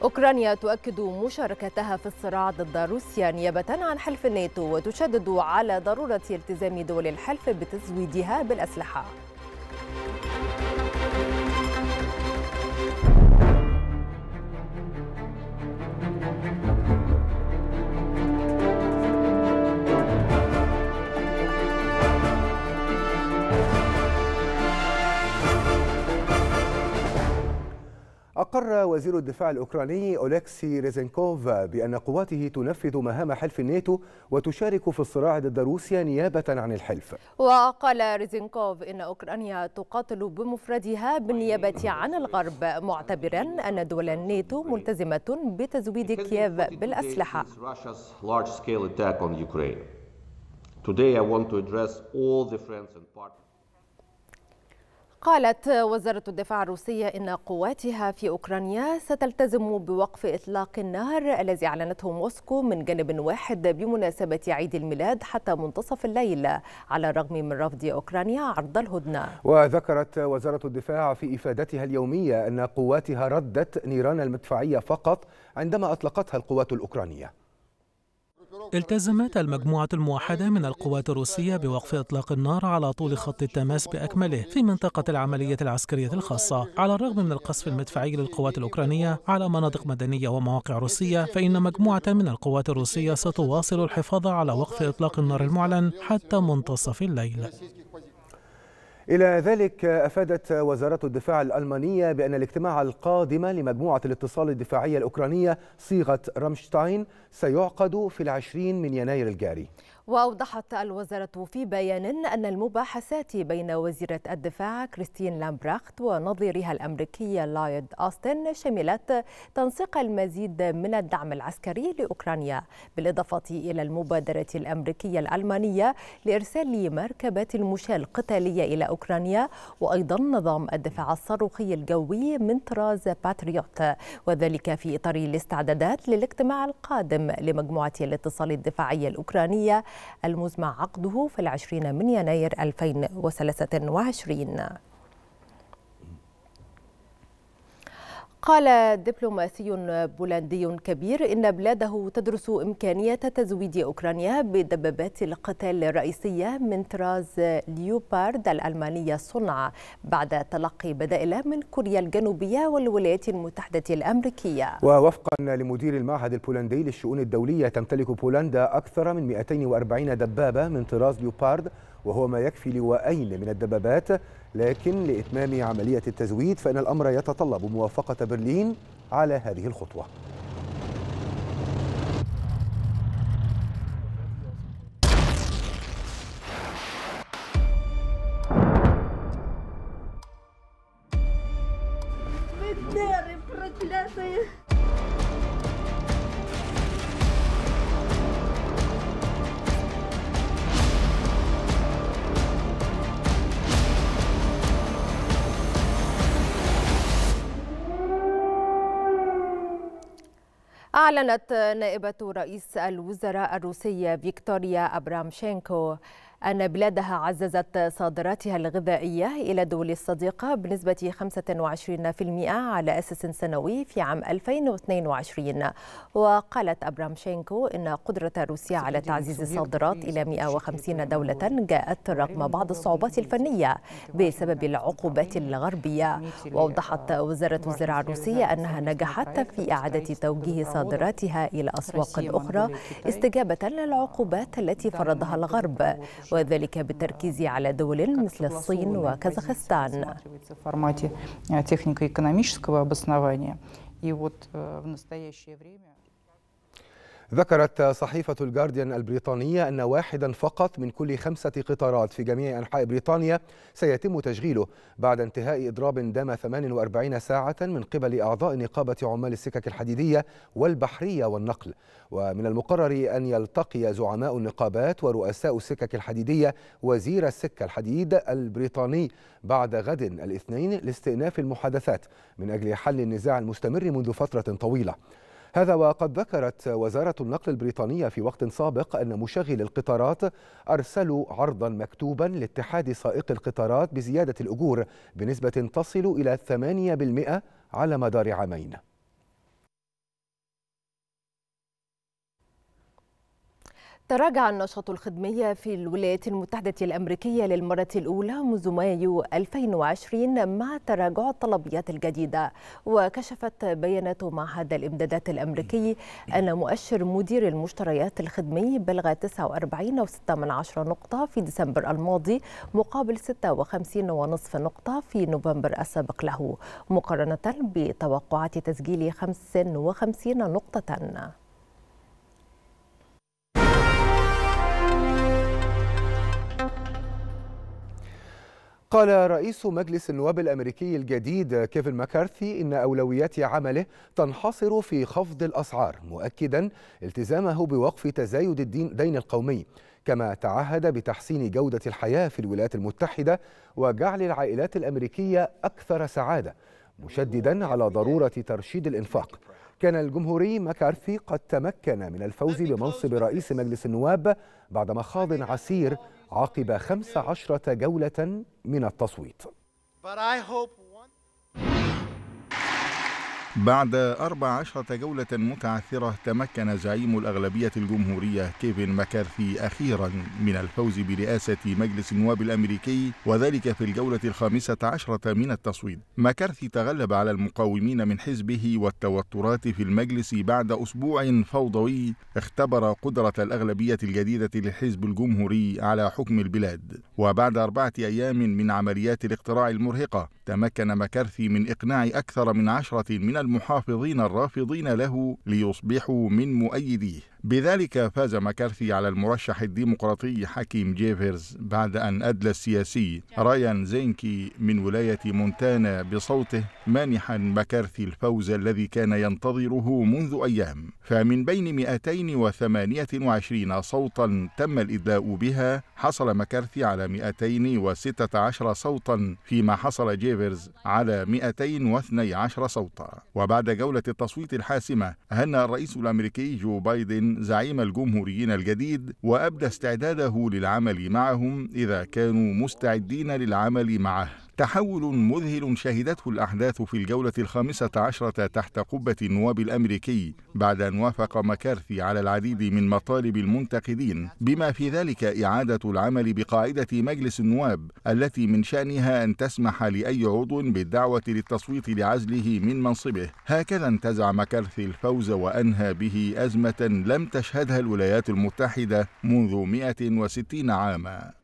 أوكرانيا تؤكد مشاركتها في الصراع ضد روسيا نيابة عن حلف الناتو وتشدد على ضرورة التزام دول الحلف بتزويدها بالأسلحة. أقر وزير الدفاع الأوكراني أولكسي ريزنكوف بأن قواته تنفذ مهام حلف الناتو وتشارك في الصراع ضد روسيا نيابة عن الحلف. وقال ريزنكوف إن أوكرانيا تقاتل بمفردها بالنيابة عن الغرب معتبرا أن دول الناتو ملتزمة بتزويد كييف بالأسلحة. قالت وزارة الدفاع الروسية إن قواتها في أوكرانيا ستلتزم بوقف إطلاق النار الذي أعلنته موسكو من جانب واحد بمناسبة عيد الميلاد حتى منتصف الليل على الرغم من رفض أوكرانيا عرض الهدنة. وذكرت وزارة الدفاع في إفادتها اليومية أن قواتها ردت نيران المدفعية فقط عندما أطلقتها القوات الأوكرانية. التزمت المجموعة الموحدة من القوات الروسية بوقف إطلاق النار على طول خط التماس بأكمله في منطقة العملية العسكرية الخاصة. على الرغم من القصف المدفعي للقوات الأوكرانية على مناطق مدنية ومواقع روسية فإن مجموعة من القوات الروسية ستواصل الحفاظ على وقف إطلاق النار المعلن حتى منتصف الليل. إلى ذلك أفادت وزارة الدفاع الألمانية بأن الاجتماع القادم لمجموعة الاتصال الدفاعية الأوكرانية صيغة رامشتاين سيعقد في العشرين من يناير الجاري. وأوضحت الوزارة في بيان أن المباحثات بين وزيرة الدفاع كريستين لامبراخت ونظيرها الأمريكي لايد أوستن شملت تنسيق المزيد من الدعم العسكري لأوكرانيا بالإضافة إلى المبادرة الأمريكية الألمانية لإرسال مركبات المشاة القتالية إلى أوكرانيا وأيضا نظام الدفاع الصاروخي الجوي من طراز باتريوت وذلك في إطار الاستعدادات للاجتماع القادم لمجموعة الاتصال الدفاعية الأوكرانية المزمع عقده في العشرين من يناير 2023 قال دبلوماسي بولندي كبير إن بلاده تدرس إمكانية تزويد أوكرانيا بدبابات القتال الرئيسية من طراز ليوبارد الألمانية الصنع بعد تلقي بدائل من كوريا الجنوبية والولايات المتحدة الأمريكية. ووفقا لمدير المعهد البولندي للشؤون الدولية تمتلك بولندا أكثر من 240 دبابة من طراز ليوبارد وهو ما يكفي لواءين من الدبابات لكن لإتمام عملية التزويد فإن الأمر يتطلب موافقة برلين على هذه الخطوة. أعلنت نائبة رئيس الوزراء الروسية فيكتوريا أبرامشينكو أن بلادها عززت صادراتها الغذائية إلى الدول الصديقة بنسبة 25% على أساس سنوي في عام 2022 وقالت أبرامشينكو إن قدرة روسيا على تعزيز الصادرات إلى 150 دولة جاءت رغم بعض الصعوبات الفنية بسبب العقوبات الغربية. وأوضحت وزارة الزراعة الروسية أنها نجحت في إعادة توجيه صادراتها إلى أسواق أخرى استجابة للعقوبات التي فرضها الغرب. وذلك بالتركيز على دول مثل الصين وكازاخستان в формате э, технико-экономического обоснования. И вот э, в настоящее время ذكرت صحيفة الجارديان البريطانية أن واحدا فقط من كل خمسة قطارات في جميع أنحاء بريطانيا سيتم تشغيله بعد انتهاء إضراب دام 48 ساعة من قبل أعضاء نقابة عمال السكك الحديدية والبحرية والنقل. ومن المقرر أن يلتقي زعماء النقابات ورؤساء السكك الحديدية وزير السكة الحديد البريطاني بعد غد الاثنين لاستئناف المحادثات من أجل حل النزاع المستمر منذ فترة طويلة. هذا وقد ذكرت وزارة النقل البريطانية في وقت سابق أن مشغل القطارات أرسلوا عرضا مكتوبا لاتحاد سائق القطارات بزيادة الأجور بنسبة تصل إلى 8% على مدار عامين. تراجع النشاط الخدمي في الولايات المتحدة الأمريكية للمرة الأولى منذ مايو 2020 مع تراجع الطلبيات الجديدة. وكشفت بيانات معهد الإمدادات الأمريكي أن مؤشر مدير المشتريات الخدمي بلغ 49.6 نقطة في ديسمبر الماضي مقابل 56.5 نقطة في نوفمبر السابق له مقارنة بتوقعات تسجيل 55 نقطة. قال رئيس مجلس النواب الأمريكي الجديد كيفن ماكارثي إن أولويات عمله تنحصر في خفض الأسعار مؤكدا التزامه بوقف تزايد الدين القومي. كما تعهد بتحسين جودة الحياة في الولايات المتحدة وجعل العائلات الأمريكية أكثر سعادة مشددا على ضرورة ترشيد الإنفاق. كان الجمهوري ماكارثي قد تمكن من الفوز بمنصب رئيس مجلس النواب بعد مخاض عسير عقب 15 جولة من التصويت. بعد 14 جولة متعثرة تمكن زعيم الأغلبية الجمهورية كيفن ماكارثي أخيرا من الفوز برئاسة مجلس النواب الأمريكي وذلك في الجولة الخامسة عشرة من التصويت. ماكارثي تغلب على المقاومين من حزبه والتوترات في المجلس بعد أسبوع فوضوي اختبر قدرة الأغلبية الجديدة للحزب الجمهوري على حكم البلاد. وبعد أربعة أيام من عمليات الاقتراع المرهقة تمكن ماكارثي من إقناع أكثر من عشرة من المحافظين الرافضين له ليصبحوا من مؤيديه. بذلك فاز ماكارثي على المرشح الديمقراطي حكيم جيفرز بعد أن أدلى السياسي رايان زينكي من ولاية مونتانا بصوته مانحا ماكارثي الفوز الذي كان ينتظره منذ أيام. فمن بين 228 صوتا تم الإدلاء بها حصل ماكارثي على 216 صوتا فيما حصل جيفرز على 212 صوتا. وبعد جولة التصويت الحاسمة هنأ الرئيس الأمريكي جو بايدن زعيم الجمهوريين الجديد وأبدى استعداده للعمل معهم إذا كانوا مستعدين للعمل معه. تحول مذهل شهدته الأحداث في الجولة الخامسة عشرة تحت قبة النواب الأمريكي بعد أن وافق مكارثي على العديد من مطالب المنتقدين بما في ذلك إعادة العمل بقاعدة مجلس النواب التي من شأنها أن تسمح لأي عضو بالدعوة للتصويت لعزله من منصبه. هكذا انتزع مكارثي الفوز وأنهى به أزمة لم تشهدها الولايات المتحدة منذ 160 عاما.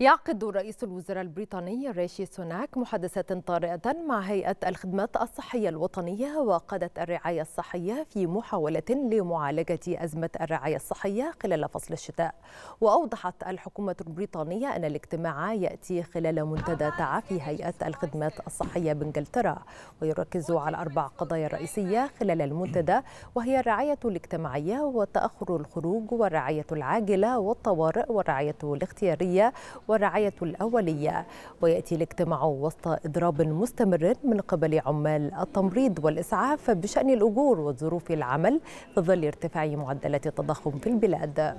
يعقد رئيس الوزراء البريطاني ريشي سوناك محادثات طارئة مع هيئة الخدمات الصحية الوطنية وقادة الرعاية الصحية في محاولة لمعالجة أزمة الرعاية الصحية خلال فصل الشتاء. وأوضحت الحكومة البريطانية أن الاجتماع يأتي خلال منتدى تعافي هيئة الخدمات الصحية بإنجلترا ويركز على أربع قضايا رئيسية خلال المنتدى وهي الرعاية الاجتماعية وتأخر الخروج والرعاية العاجلة والطوارئ والرعاية الاختيارية والرعاية الأولية. ويأتي الاجتماع وسط إضراب مستمر من قبل عمال التمريض والإسعاف بشأن الأجور وظروف العمل في ظل ارتفاع معدلات التضخم في البلاد.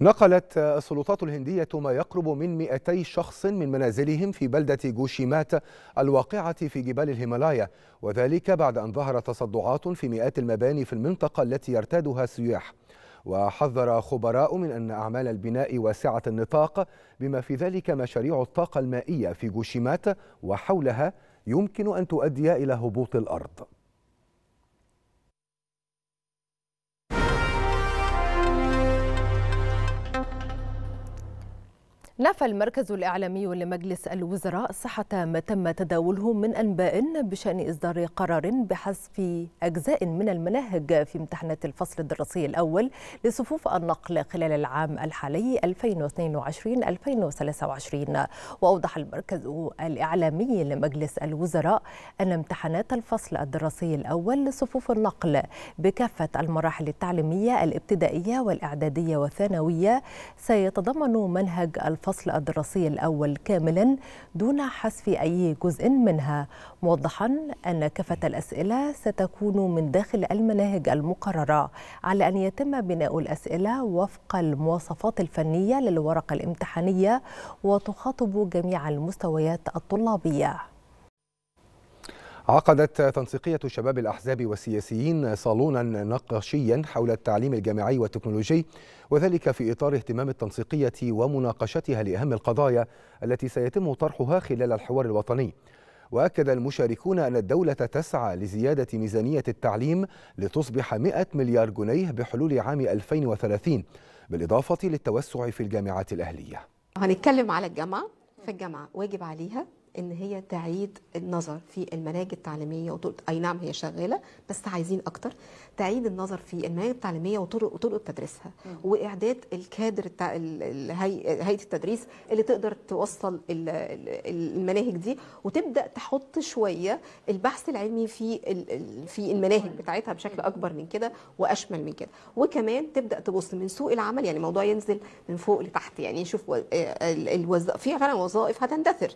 نقلت السلطات الهندية ما يقرب من 200 شخص من منازلهم في بلدة جوشيمات الواقعة في جبال الهيمالايا. وذلك بعد أن ظهرت تصدعات في مئات المباني في المنطقة التي يرتادها السياح وحذر خبراء من أن أعمال البناء واسعة النطاق بما في ذلك مشاريع الطاقة المائية في جوشيمات وحولها يمكن أن تؤدي إلى هبوط الأرض. نفى المركز الإعلامي لمجلس الوزراء صحة ما تم تداوله من أنباء بشأن إصدار قرار بحذف أجزاء من المناهج في امتحانات الفصل الدراسي الأول لصفوف النقل خلال العام الحالي 2022-2023 وأوضح المركز الإعلامي لمجلس الوزراء أن امتحانات الفصل الدراسي الأول لصفوف النقل بكافة المراحل التعليمية الابتدائية والإعدادية والثانوية سيتضمن منهج الفصل الدراسي الأول كاملا دون حذف أي جزء منها. موضحا أن كافة الأسئلة ستكون من داخل المناهج المقررة على أن يتم بناء الأسئلة وفق المواصفات الفنية للورقة الامتحانية وتخاطب جميع المستويات الطلابية. عقدت تنسيقية شباب الأحزاب والسياسيين صالونا نقاشيا حول التعليم الجامعي والتكنولوجي وذلك في إطار اهتمام التنسيقية ومناقشتها لأهم القضايا التي سيتم طرحها خلال الحوار الوطني. وأكد المشاركون أن الدولة تسعى لزيادة ميزانية التعليم لتصبح 100 مليار جنيه بحلول عام 2030 بالإضافة للتوسع في الجامعات الأهلية. هنتكلم على الجامعة فالجامعة واجب عليها إن هي تعيد النظر في المناهج التعليمية وطرق أي نعم هي شغالة بس عايزين أكتر. تعيد النظر في المناهج التعليمية وطرق وطرق تدريسها. وإعداد الكادر بتاع هيئة التدريس اللي تقدر توصل المناهج دي وتبدأ تحط شوية البحث العلمي في في المناهج بتاعتها بشكل أكبر من كده وأشمل من كده. وكمان تبدأ تبص من سوق العمل يعني الموضوع ينزل من فوق لتحت يعني نشوف في فعلا وظائف هتندثر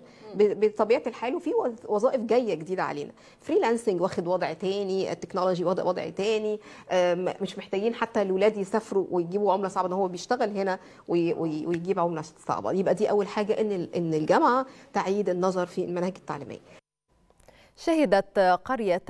بطبيعة الحال وفي وظائف جاية جديدة علينا. freelancing واخد وضع تاني ال technology وضع وضع تاني مش محتاجين حتى الاولاد يسافروا ويجيبوا عملة صعبة هو بيشتغل هنا ويجيب عملة صعبة. يبقى دي أول حاجة إن إن الجامعة تعيد النظر في المناهج التعليمية. شهدت قرية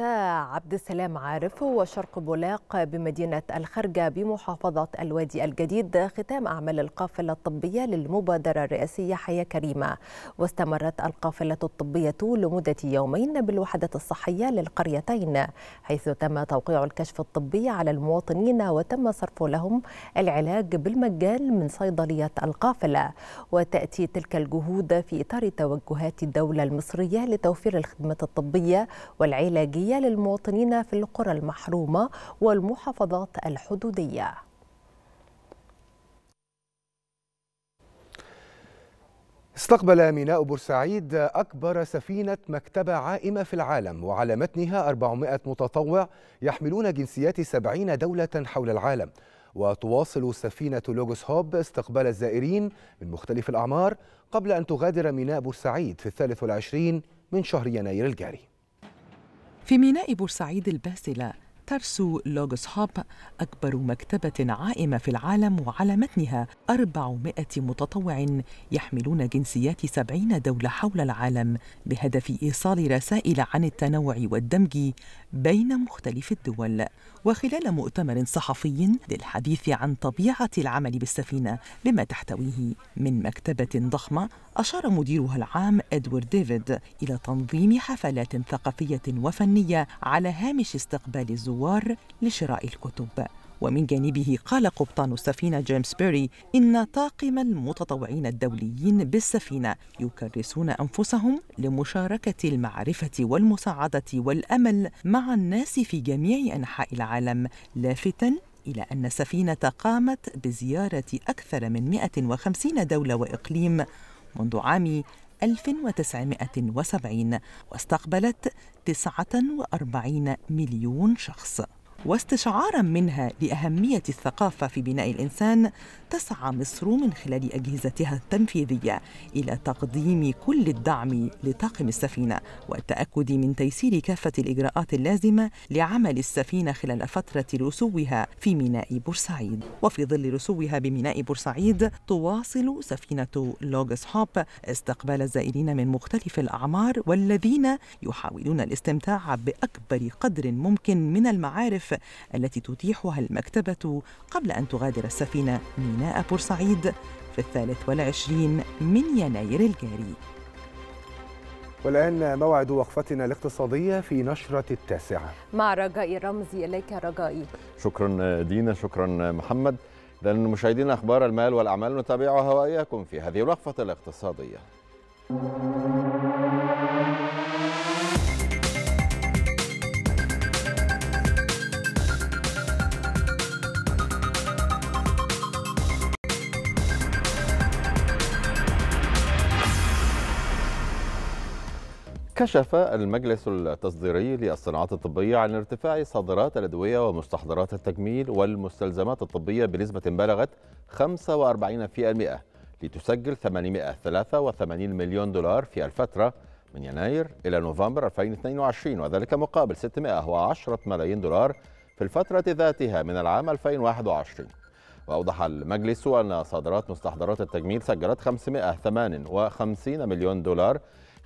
عبد السلام عارف وشرق بولاق بمدينة الخرجة بمحافظة الوادي الجديد ختام أعمال القافلة الطبية للمبادرة الرئاسية حياة كريمة. واستمرت القافلة الطبية لمدة يومين بالوحدة الصحية للقريتين حيث تم توقيع الكشف الطبي على المواطنين وتم صرف لهم العلاج بالمجان من صيدلية القافلة. وتأتي تلك الجهود في إطار توجهات الدولة المصرية لتوفير الخدمات الطبية الطبية والعلاجية للمواطنين في القرى المحرومة والمحافظات الحدودية. استقبل ميناء بورسعيد أكبر سفينة مكتبة عائمة في العالم وعلى متنها 400 متطوع يحملون جنسيات 70 دولة حول العالم. وتواصل سفينة لوجوس هوب استقبال الزائرين من مختلف الأعمار قبل أن تغادر ميناء بورسعيد في الثالث والعشرين من شهر يناير الجاري. في ميناء بورسعيد الباسلة ترسو لوغوس هوب أكبر مكتبة عائمة في العالم وعلى متنها 400 متطوع يحملون جنسيات 70 دولة حول العالم بهدف إيصال رسائل عن التنوع والدمج بين مختلف الدول. وخلال مؤتمر صحفي للحديث عن طبيعة العمل بالسفينة بما تحتويه من مكتبة ضخمة أشار مديرها العام إدوارد ديفيد إلى تنظيم حفلات ثقافية وفنية على هامش استقبال الزوار لشراء الكتب. ومن جانبه قال قبطان السفينة جيمس بيري إن طاقم المتطوعين الدوليين بالسفينة يكرسون أنفسهم لمشاركة المعرفة والمساعدة والأمل مع الناس في جميع أنحاء العالم لافتا إلى أن السفينة قامت بزيارة أكثر من 150 دولة وإقليم منذ عام 1970 واستقبلت 49 مليون شخص. واستشعارا منها لأهمية الثقافة في بناء الإنسان تسعى مصر من خلال أجهزتها التنفيذية إلى تقديم كل الدعم لطاقم السفينة والتأكد من تيسير كافة الإجراءات اللازمة لعمل السفينة خلال فترة رسوها في ميناء بورسعيد. وفي ظل رسوها بميناء بورسعيد تواصل سفينة لوغس هوب استقبال الزائرين من مختلف الأعمار والذين يحاولون الاستمتاع بأكبر قدر ممكن من المعارف التي تتيحها المكتبة قبل أن تغادر السفينة ميناء بورسعيد في الثالث والعشرين من يناير الجاري. والآن موعد وقفتنا الاقتصادية في نشرة التاسعة. مع رجائي رمزي إليك رجائي. شكرا دينا شكرا محمد. إذا مشاهدينا أخبار المال والأعمال نتابعها وإياكم في هذه الوقفة الاقتصادية. كشف المجلس التصديري للصناعات الطبية عن ارتفاع صادرات الأدوية ومستحضرات التجميل والمستلزمات الطبية بنسبة بلغت 45% لتسجل 883 مليون دولار في الفترة من يناير إلى نوفمبر 2022 وذلك مقابل 610 ملايين دولار في الفترة ذاتها من العام 2021 وأوضح المجلس أن صادرات مستحضرات التجميل سجلت 558 مليون دولار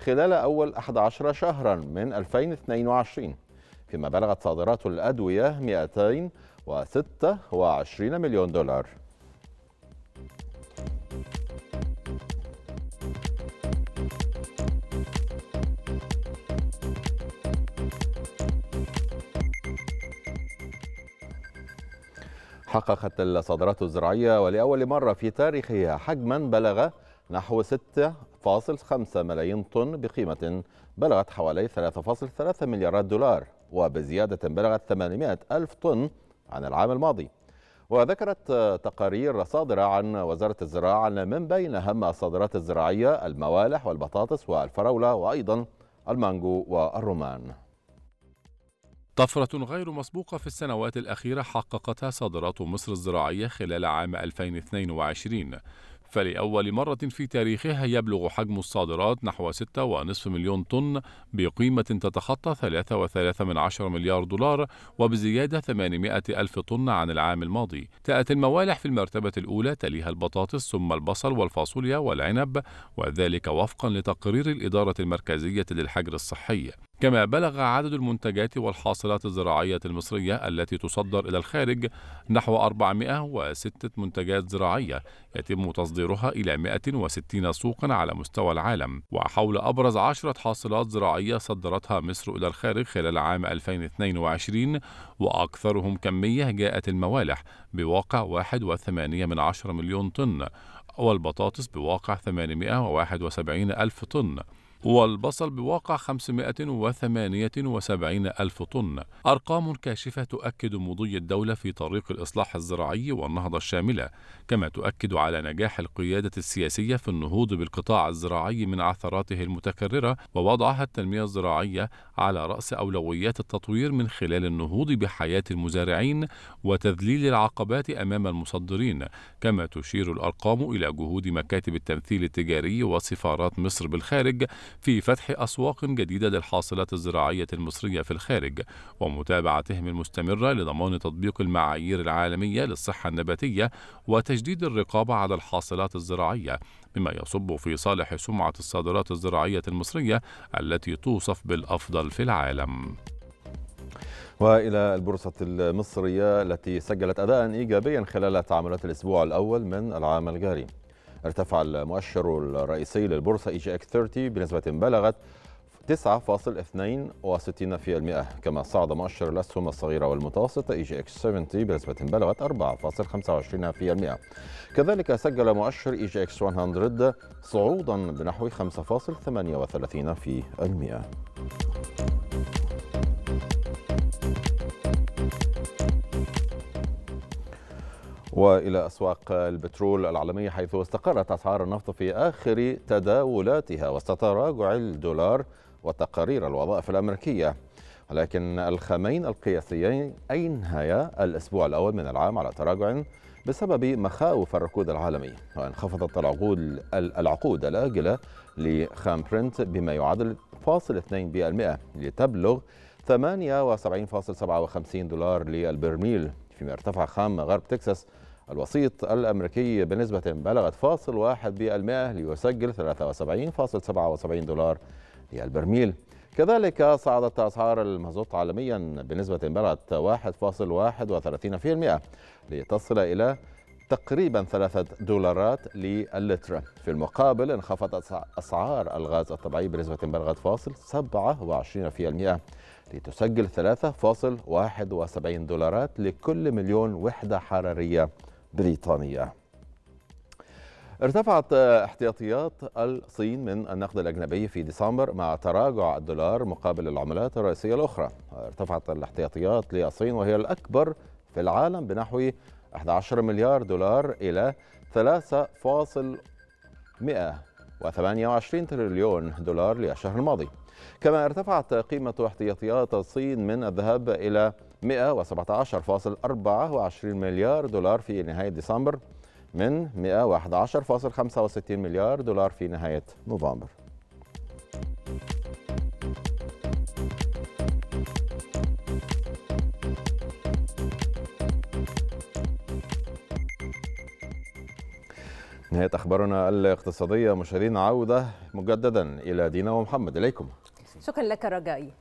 خلال أول 11 شهرا من 2022 فيما بلغت صادرات الأدوية 226 مليون دولار. حققت الصادرات الزراعية ولأول مرة في تاريخها حجما بلغ نحو 6.5 ملايين طن بقيمة بلغت حوالي 3.3 مليارات دولار وبزيادة بلغت 800 ألف طن عن العام الماضي. وذكرت تقارير صادرة عن وزارة الزراعة أن من بين أهم الصادرات الزراعية الموالح والبطاطس والفراولة وأيضا المانجو والرمان طفرة غير مسبوقة في السنوات الأخيرة حققتها صادرات مصر الزراعية خلال عام 2022 فلأول مرة في تاريخها يبلغ حجم الصادرات نحو 6.5 مليون طن بقيمة تتخطى 3.3 مليار دولار وبزيادة 800 ألف طن عن العام الماضي. تأتي الموالح في المرتبة الأولى تليها البطاطس ثم البصل والفاصوليا والعنب وذلك وفقا لتقرير الإدارة المركزية للحجر الصحي. كما بلغ عدد المنتجات والحاصلات الزراعية المصرية التي تصدر إلى الخارج نحو 406 منتجات زراعية يتم تصديرها إلى 160 سوقا على مستوى العالم. وحول أبرز عشرة حاصلات زراعية صدرتها مصر إلى الخارج خلال عام 2022 وأكثرهم كمية جاءت الموالح بواقع 1.8 مليون طن والبطاطس بواقع 871 ألف طن. والبصل بواقع 578 ألف طن. أرقام كاشفة تؤكد مضي الدولة في طريق الإصلاح الزراعي والنهضة الشاملة كما تؤكد على نجاح القيادة السياسية في النهوض بالقطاع الزراعي من عثراته المتكررة ووضعها التنمية الزراعية على رأس أولويات التطوير من خلال النهوض بحياة المزارعين وتذليل العقبات أمام المصدرين كما تشير الأرقام إلى جهود مكاتب التمثيل التجاري وسفارات مصر بالخارج في فتح أسواق جديدة للحاصلات الزراعية المصرية في الخارج ومتابعتهم المستمرة لضمان تطبيق المعايير العالمية للصحة النباتية وتجديد الرقابة على الحاصلات الزراعية مما يصب في صالح سمعة الصادرات الزراعية المصرية التي توصف بالأفضل في العالم وإلى البورصة المصرية التي سجلت اداء ايجابيا خلال تعاملات الأسبوع الأول من العام الجاري. ارتفع المؤشر الرئيسي للبورصة EGX 30 بنسبة بلغت 9.62% كما صعد مؤشر الأسهم الصغيره والمتوسطه EGX 70 بنسبة بلغت 4.25% كذلك سجل مؤشر EGX 100 صعودا بنحو 5.38% وإلى أسواق البترول العالمية حيث استقرت أسعار النفط في آخر تداولاتها وسط تراجع الدولار وتقارير الوظائف الأمريكية. ولكن الخامين القياسيين انهيا الأسبوع الأول من العام على تراجع بسبب مخاوف الركود العالمي وانخفضت العقود العقود الآجلة لخام برنت بما يعادل 0.2% لتبلغ 78.57 دولار للبرميل. فيما ارتفع خام غرب تكساس الوسيط الأمريكي بنسبة بلغت فاصل واحد بالمئة ليسجل 73.77 دولار للبرميل. كذلك صعدت أسعار المازوت عالميا بنسبة بلغت 1.31% لتصل إلى تقريبا ثلاثة دولارات للتر في المقابل انخفضت أسعار الغاز الطبيعي بنسبة بلغت فاصل 27% لتسجل 3.71 دولارات لكل مليون وحدة حرارية. بريطانيا ارتفعت احتياطيات الصين من النقد الأجنبي في ديسمبر مع تراجع الدولار مقابل العملات الرئيسية الأخرى. ارتفعت الاحتياطيات للصين وهي الأكبر في العالم بنحو 11 مليار دولار إلى 3.128 تريليون دولار للشهر الماضي. كما ارتفعت قيمة احتياطيات الصين من الذهب إلى 117.24 مليار دولار في نهاية ديسمبر من 111.65 مليار دولار في نهاية نوفمبر. نهاية أخبارنا الاقتصادية مشاهدينا عودة مجددا إلى دينا ومحمد. إليكم. شكرا لك رجائي.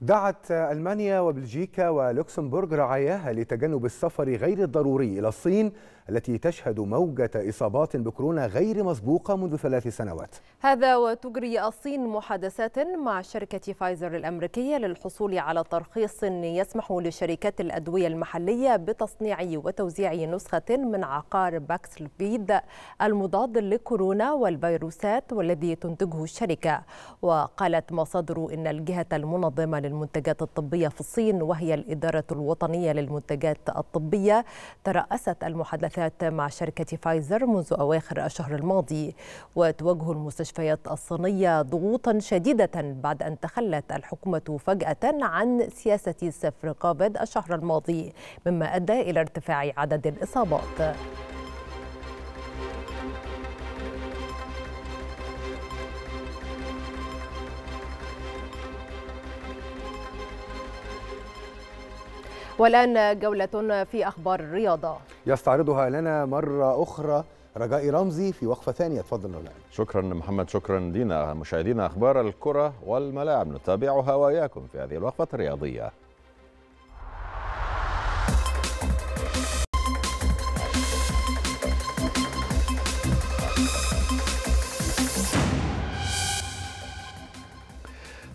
دعت ألمانيا وبلجيكا ولوكسمبورغ رعاياها لتجنب السفر غير الضروري إلى الصين التي تشهد موجة إصابات بكورونا غير مسبوقة منذ ثلاث سنوات. هذا وتجري الصين محادثات مع شركة فايزر الأمريكية للحصول على ترخيص يسمح لشركات الأدوية المحلية بتصنيع وتوزيع نسخة من عقار باكسلفيد المضاد لكورونا والفيروسات والذي تنتجه الشركة. وقالت مصادر إن الجهة المنظمة للمنتجات الطبية في الصين وهي الإدارة الوطنية للمنتجات الطبية. ترأست المحادثات مع شركة فايزر منذ أواخر الشهر الماضي وتواجه المستشفيات الصينية ضغوطا شديدة بعد أن تخلت الحكومة فجأة عن سياسة سفر قابض الشهر الماضي مما أدى إلى ارتفاع عدد الإصابات. والآن جولة في أخبار الرياضة. يستعرضها لنا مرة أخرى رجاء رمزي في وقفة ثانية. تفضل رجاء شكرا محمد شكرا دينا مشاهدينا أخبار الكرة والملاعب. نتابعها وإياكم في هذه الوقفة الرياضية.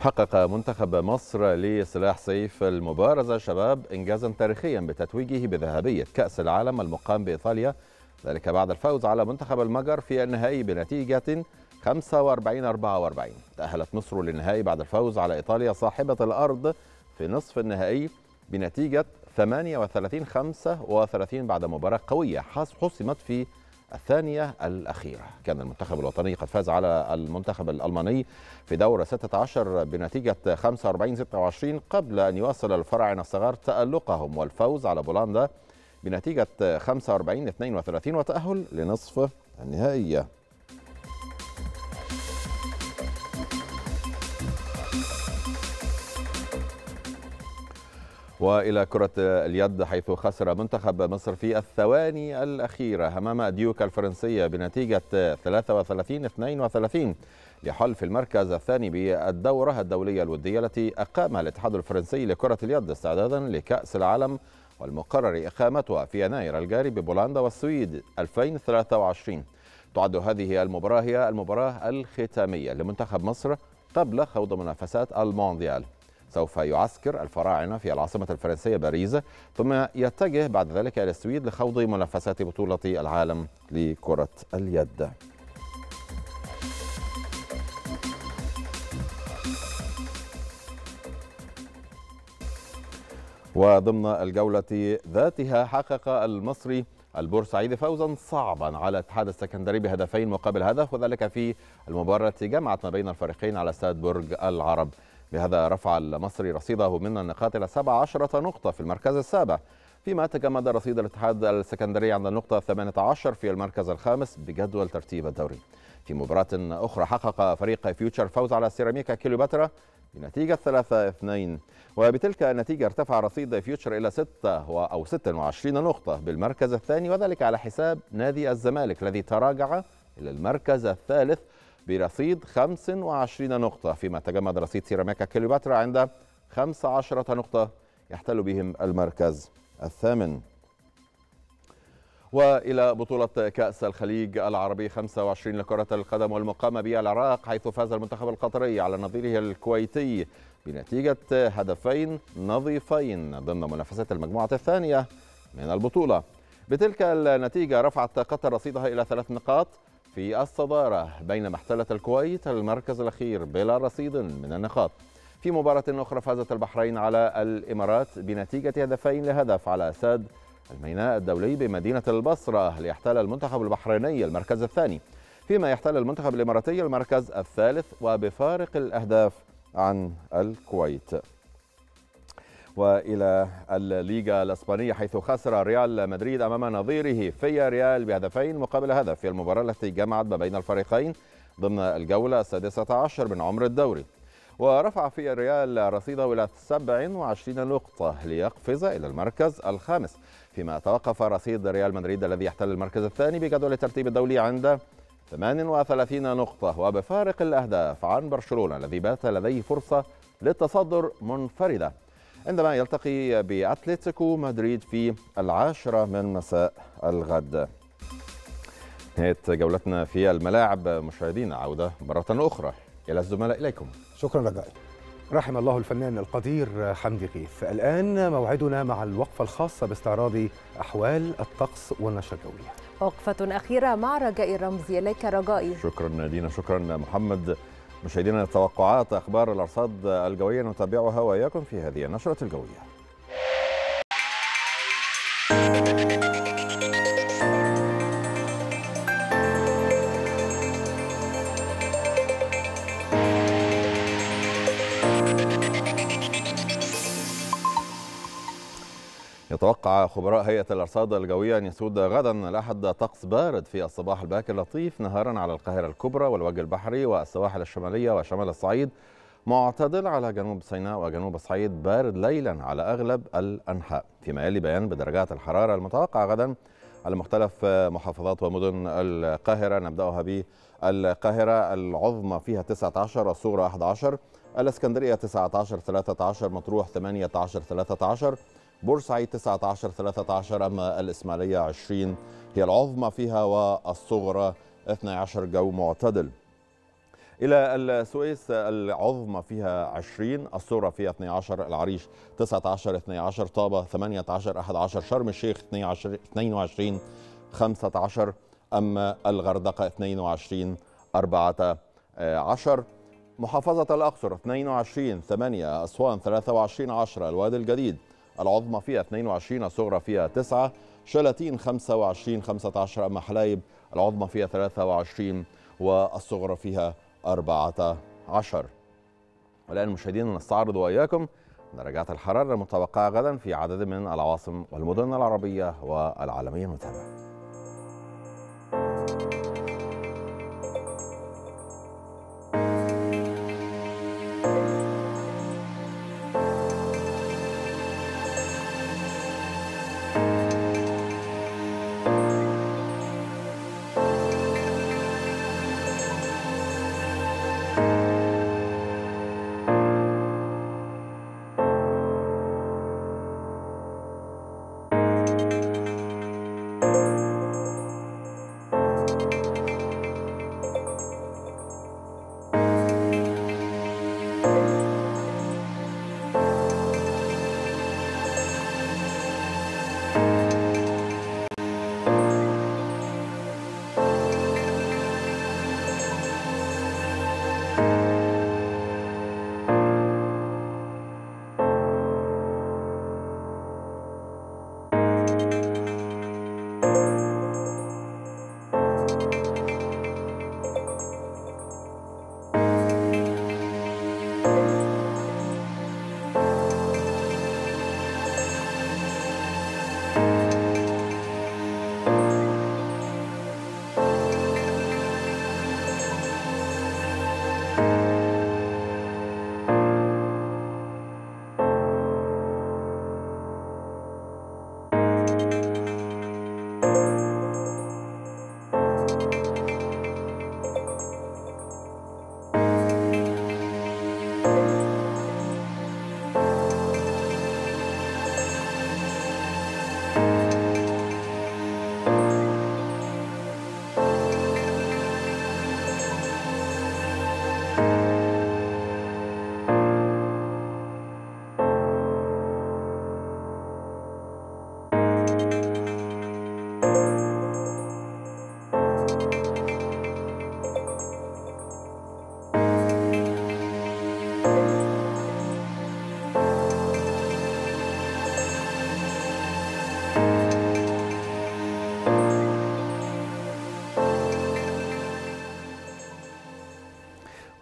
حقق منتخب مصر لسلاح سيف المبارزة. شباب إنجازا تاريخيا بتتويجه بذهبية كأس العالم المقام بإيطاليا. ذلك بعد الفوز على منتخب المجر في النهائي بنتيجة 45 44 تأهلت مصر للنهائي بعد الفوز على إيطاليا صاحبة الأرض في نصف النهائي بنتيجة 38 35 بعد مباراة قوية حسمت في الثانية الأخيرة. كان المنتخب الوطني قد فاز على المنتخب الألماني في دورة 16 بنتيجة 45-26 قبل أن يواصل الفراعنة الصغار تألقهم والفوز على بولندا بنتيجة 45-32 وتأهل لنصف النهائية وإلى كرة اليد حيث خسر منتخب مصر في الثواني الأخيرة أمام ديوك الفرنسية بنتيجة 33 32 لحلف المركز الثاني بالدورة الدولية الودية التي أقامها الاتحاد الفرنسي لكرة اليد استعدادا لكأس العالم والمقرر إقامتها في يناير الجاري ببولندا والسويد 2023 تعد هذه المباراة هي المباراة الختامية لمنتخب مصر قبل خوض منافسات المونديال. سوف يعسكر الفراعنة في العاصمة الفرنسية باريس ثم يتجه بعد ذلك إلى السويد لخوض منافسات بطولة العالم لكرة اليد. وضمن الجولة ذاتها حقق المصري البورسعيدي فوزا صعبا على الاتحاد السكندري بهدفين مقابل هدف وذلك في المباراة التي جمعت ما بين الفريقين على استاد برج العرب. بهذا رفع المصري رصيده من النقاط إلى 17 نقطة في المركز السابع. فيما تجمد رصيد الاتحاد السكندري عند النقطة 18 في المركز الخامس بجدول ترتيب الدوري. في مباراة أخرى حقق فريق فيوتشر فوز على سيراميكا كيلوباترا بنتيجة 3-2 وبتلك النتيجة ارتفع رصيد فيوتشر إلى 6 أو 26 نقطة بالمركز الثاني وذلك على حساب نادي الزمالك الذي تراجع إلى المركز الثالث برصيد 25 نقطة. فيما تجمد رصيد سيراميكا كليوباترا عند 15 نقطة يحتل بهم المركز الثامن. وإلى بطولة كأس الخليج العربي 25 لكرة القدم والمقامة بالعراق حيث فاز المنتخب القطري على نظيره الكويتي بنتيجة هدفين نظيفين ضمن منافسة المجموعة الثانية من البطولة. بتلك النتيجة رفعت قطر رصيدها إلى ثلاث نقاط في الصدارة بينما احتلت الكويت المركز الأخير بلا رصيد من النقاط. في مباراة أخرى فازت البحرين على الإمارات بنتيجة هدفين لهدف على أساد الميناء الدولي بمدينة البصرة ليحتل المنتخب البحريني المركز الثاني. فيما يحتل المنتخب الإماراتي المركز الثالث وبفارق الأهداف عن الكويت. والى الليغا الأسبانية حيث خسر ريال مدريد أمام نظيره في ريال بهدفين مقابل هدف في المباراة التي جمعت ما بين الفريقين ضمن الجولة السادسة عشر من عمر الدوري. ورفع في ريال رصيده إلى 27 نقطة ليقفز إلى المركز الخامس. فيما توقف رصيد ريال مدريد الذي يحتل المركز الثاني بجدول الترتيب الدولي عند 38 نقطة وبفارق الأهداف عن برشلونة الذي بات لديه فرصة للتصدر منفرده عندما يلتقي بأتلتيكو مدريد في العاشرة من مساء الغد. نهاية جولتنا في الملاعب. مشاهدينا عودة مرة أخرى. إلى الزملاء إليكم. شكرا رجاء رحم الله الفنان القدير حمدي غيث الآن موعدنا مع الوقفة الخاصة باستعراض أحوال الطقس والنشرة الجوية وقفة أخيرة مع رجاء رمزي إليك رجائي. شكرا نادينا. شكرا محمد. مشاهدينا توقعات أخبار الأرصاد الجوية نتابعها وإياكم في هذه النشرة الجوية. يتوقع خبراء هيئة الأرصاد الجوية أن يسود غدا الأحد طقس بارد في الصباح الباكر لطيف نهارا على القاهرة الكبرى والوجه البحري والسواحل الشمالية وشمال الصعيد معتدل على جنوب سيناء وجنوب الصعيد بارد ليلا على أغلب الأنحاء. فيما يلي بيان بدرجات الحرارة المتوقعة غدا على مختلف محافظات ومدن القاهرة نبدأها بالقاهرة العظمى فيها 19 الصغرى 11 الإسكندرية 19 13 مطروح 18 13 بورسعيد 19 13 أما الإسماعيلية 20 هي العظمى فيها والصغرى 12 جو معتدل. إلى السويس العظمى فيها 20 الصغرى فيها 12 العريش 19 12 طابة 18 11 شرم الشيخ 22 22 15 أما الغردقة 22 14 محافظة الأقصر 22 8 أسوان 23 10 الوادي الجديد العظمى فيها 22 الصغرى فيها 9 شلاتين 25 15 أما حلايب العظمى فيها 23 والصغرى فيها 14 والآن مشاهدينا نستعرض وإياكم درجات الحرارة المتوقعة غدا في عدد من العواصم والمدن العربية والعالمية نتابع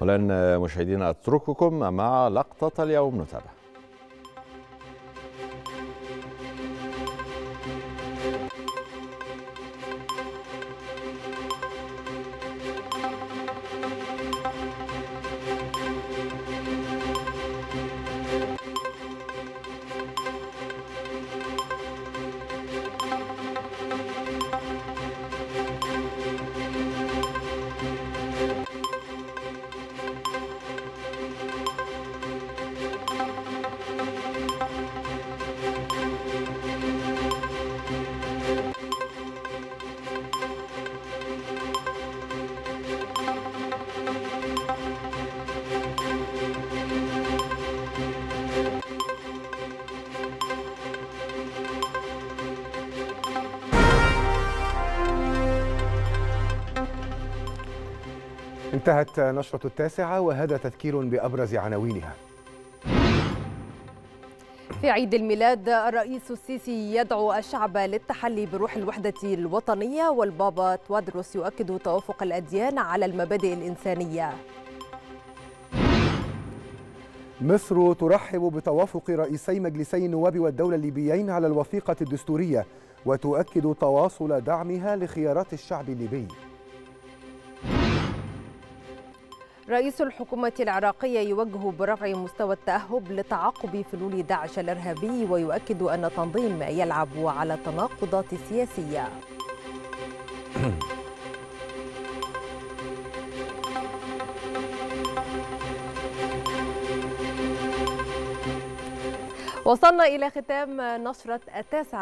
والآن مشاهدينا أترككم مع لقطة اليوم. نتابع. انتهت نشرة التاسعة وهذا تذكير بأبرز عناوينها. في عيد الميلاد الرئيس السيسي يدعو الشعب للتحلي بروح الوحدة الوطنية والبابا توادروس يؤكد توافق الأديان على المبادئ الإنسانية. مصر ترحب بتوافق رئيسي مجلسي النواب والدولة الليبيين على الوثيقة الدستورية وتؤكد تواصل دعمها لخيارات الشعب الليبي. رئيس الحكومة العراقية يوجه برفع مستوى التأهب لتعاقب فلول داعش الإرهابي ويؤكد أن التنظيم يلعب على تناقضات سياسية. وصلنا إلى ختام نشرة التاسعة.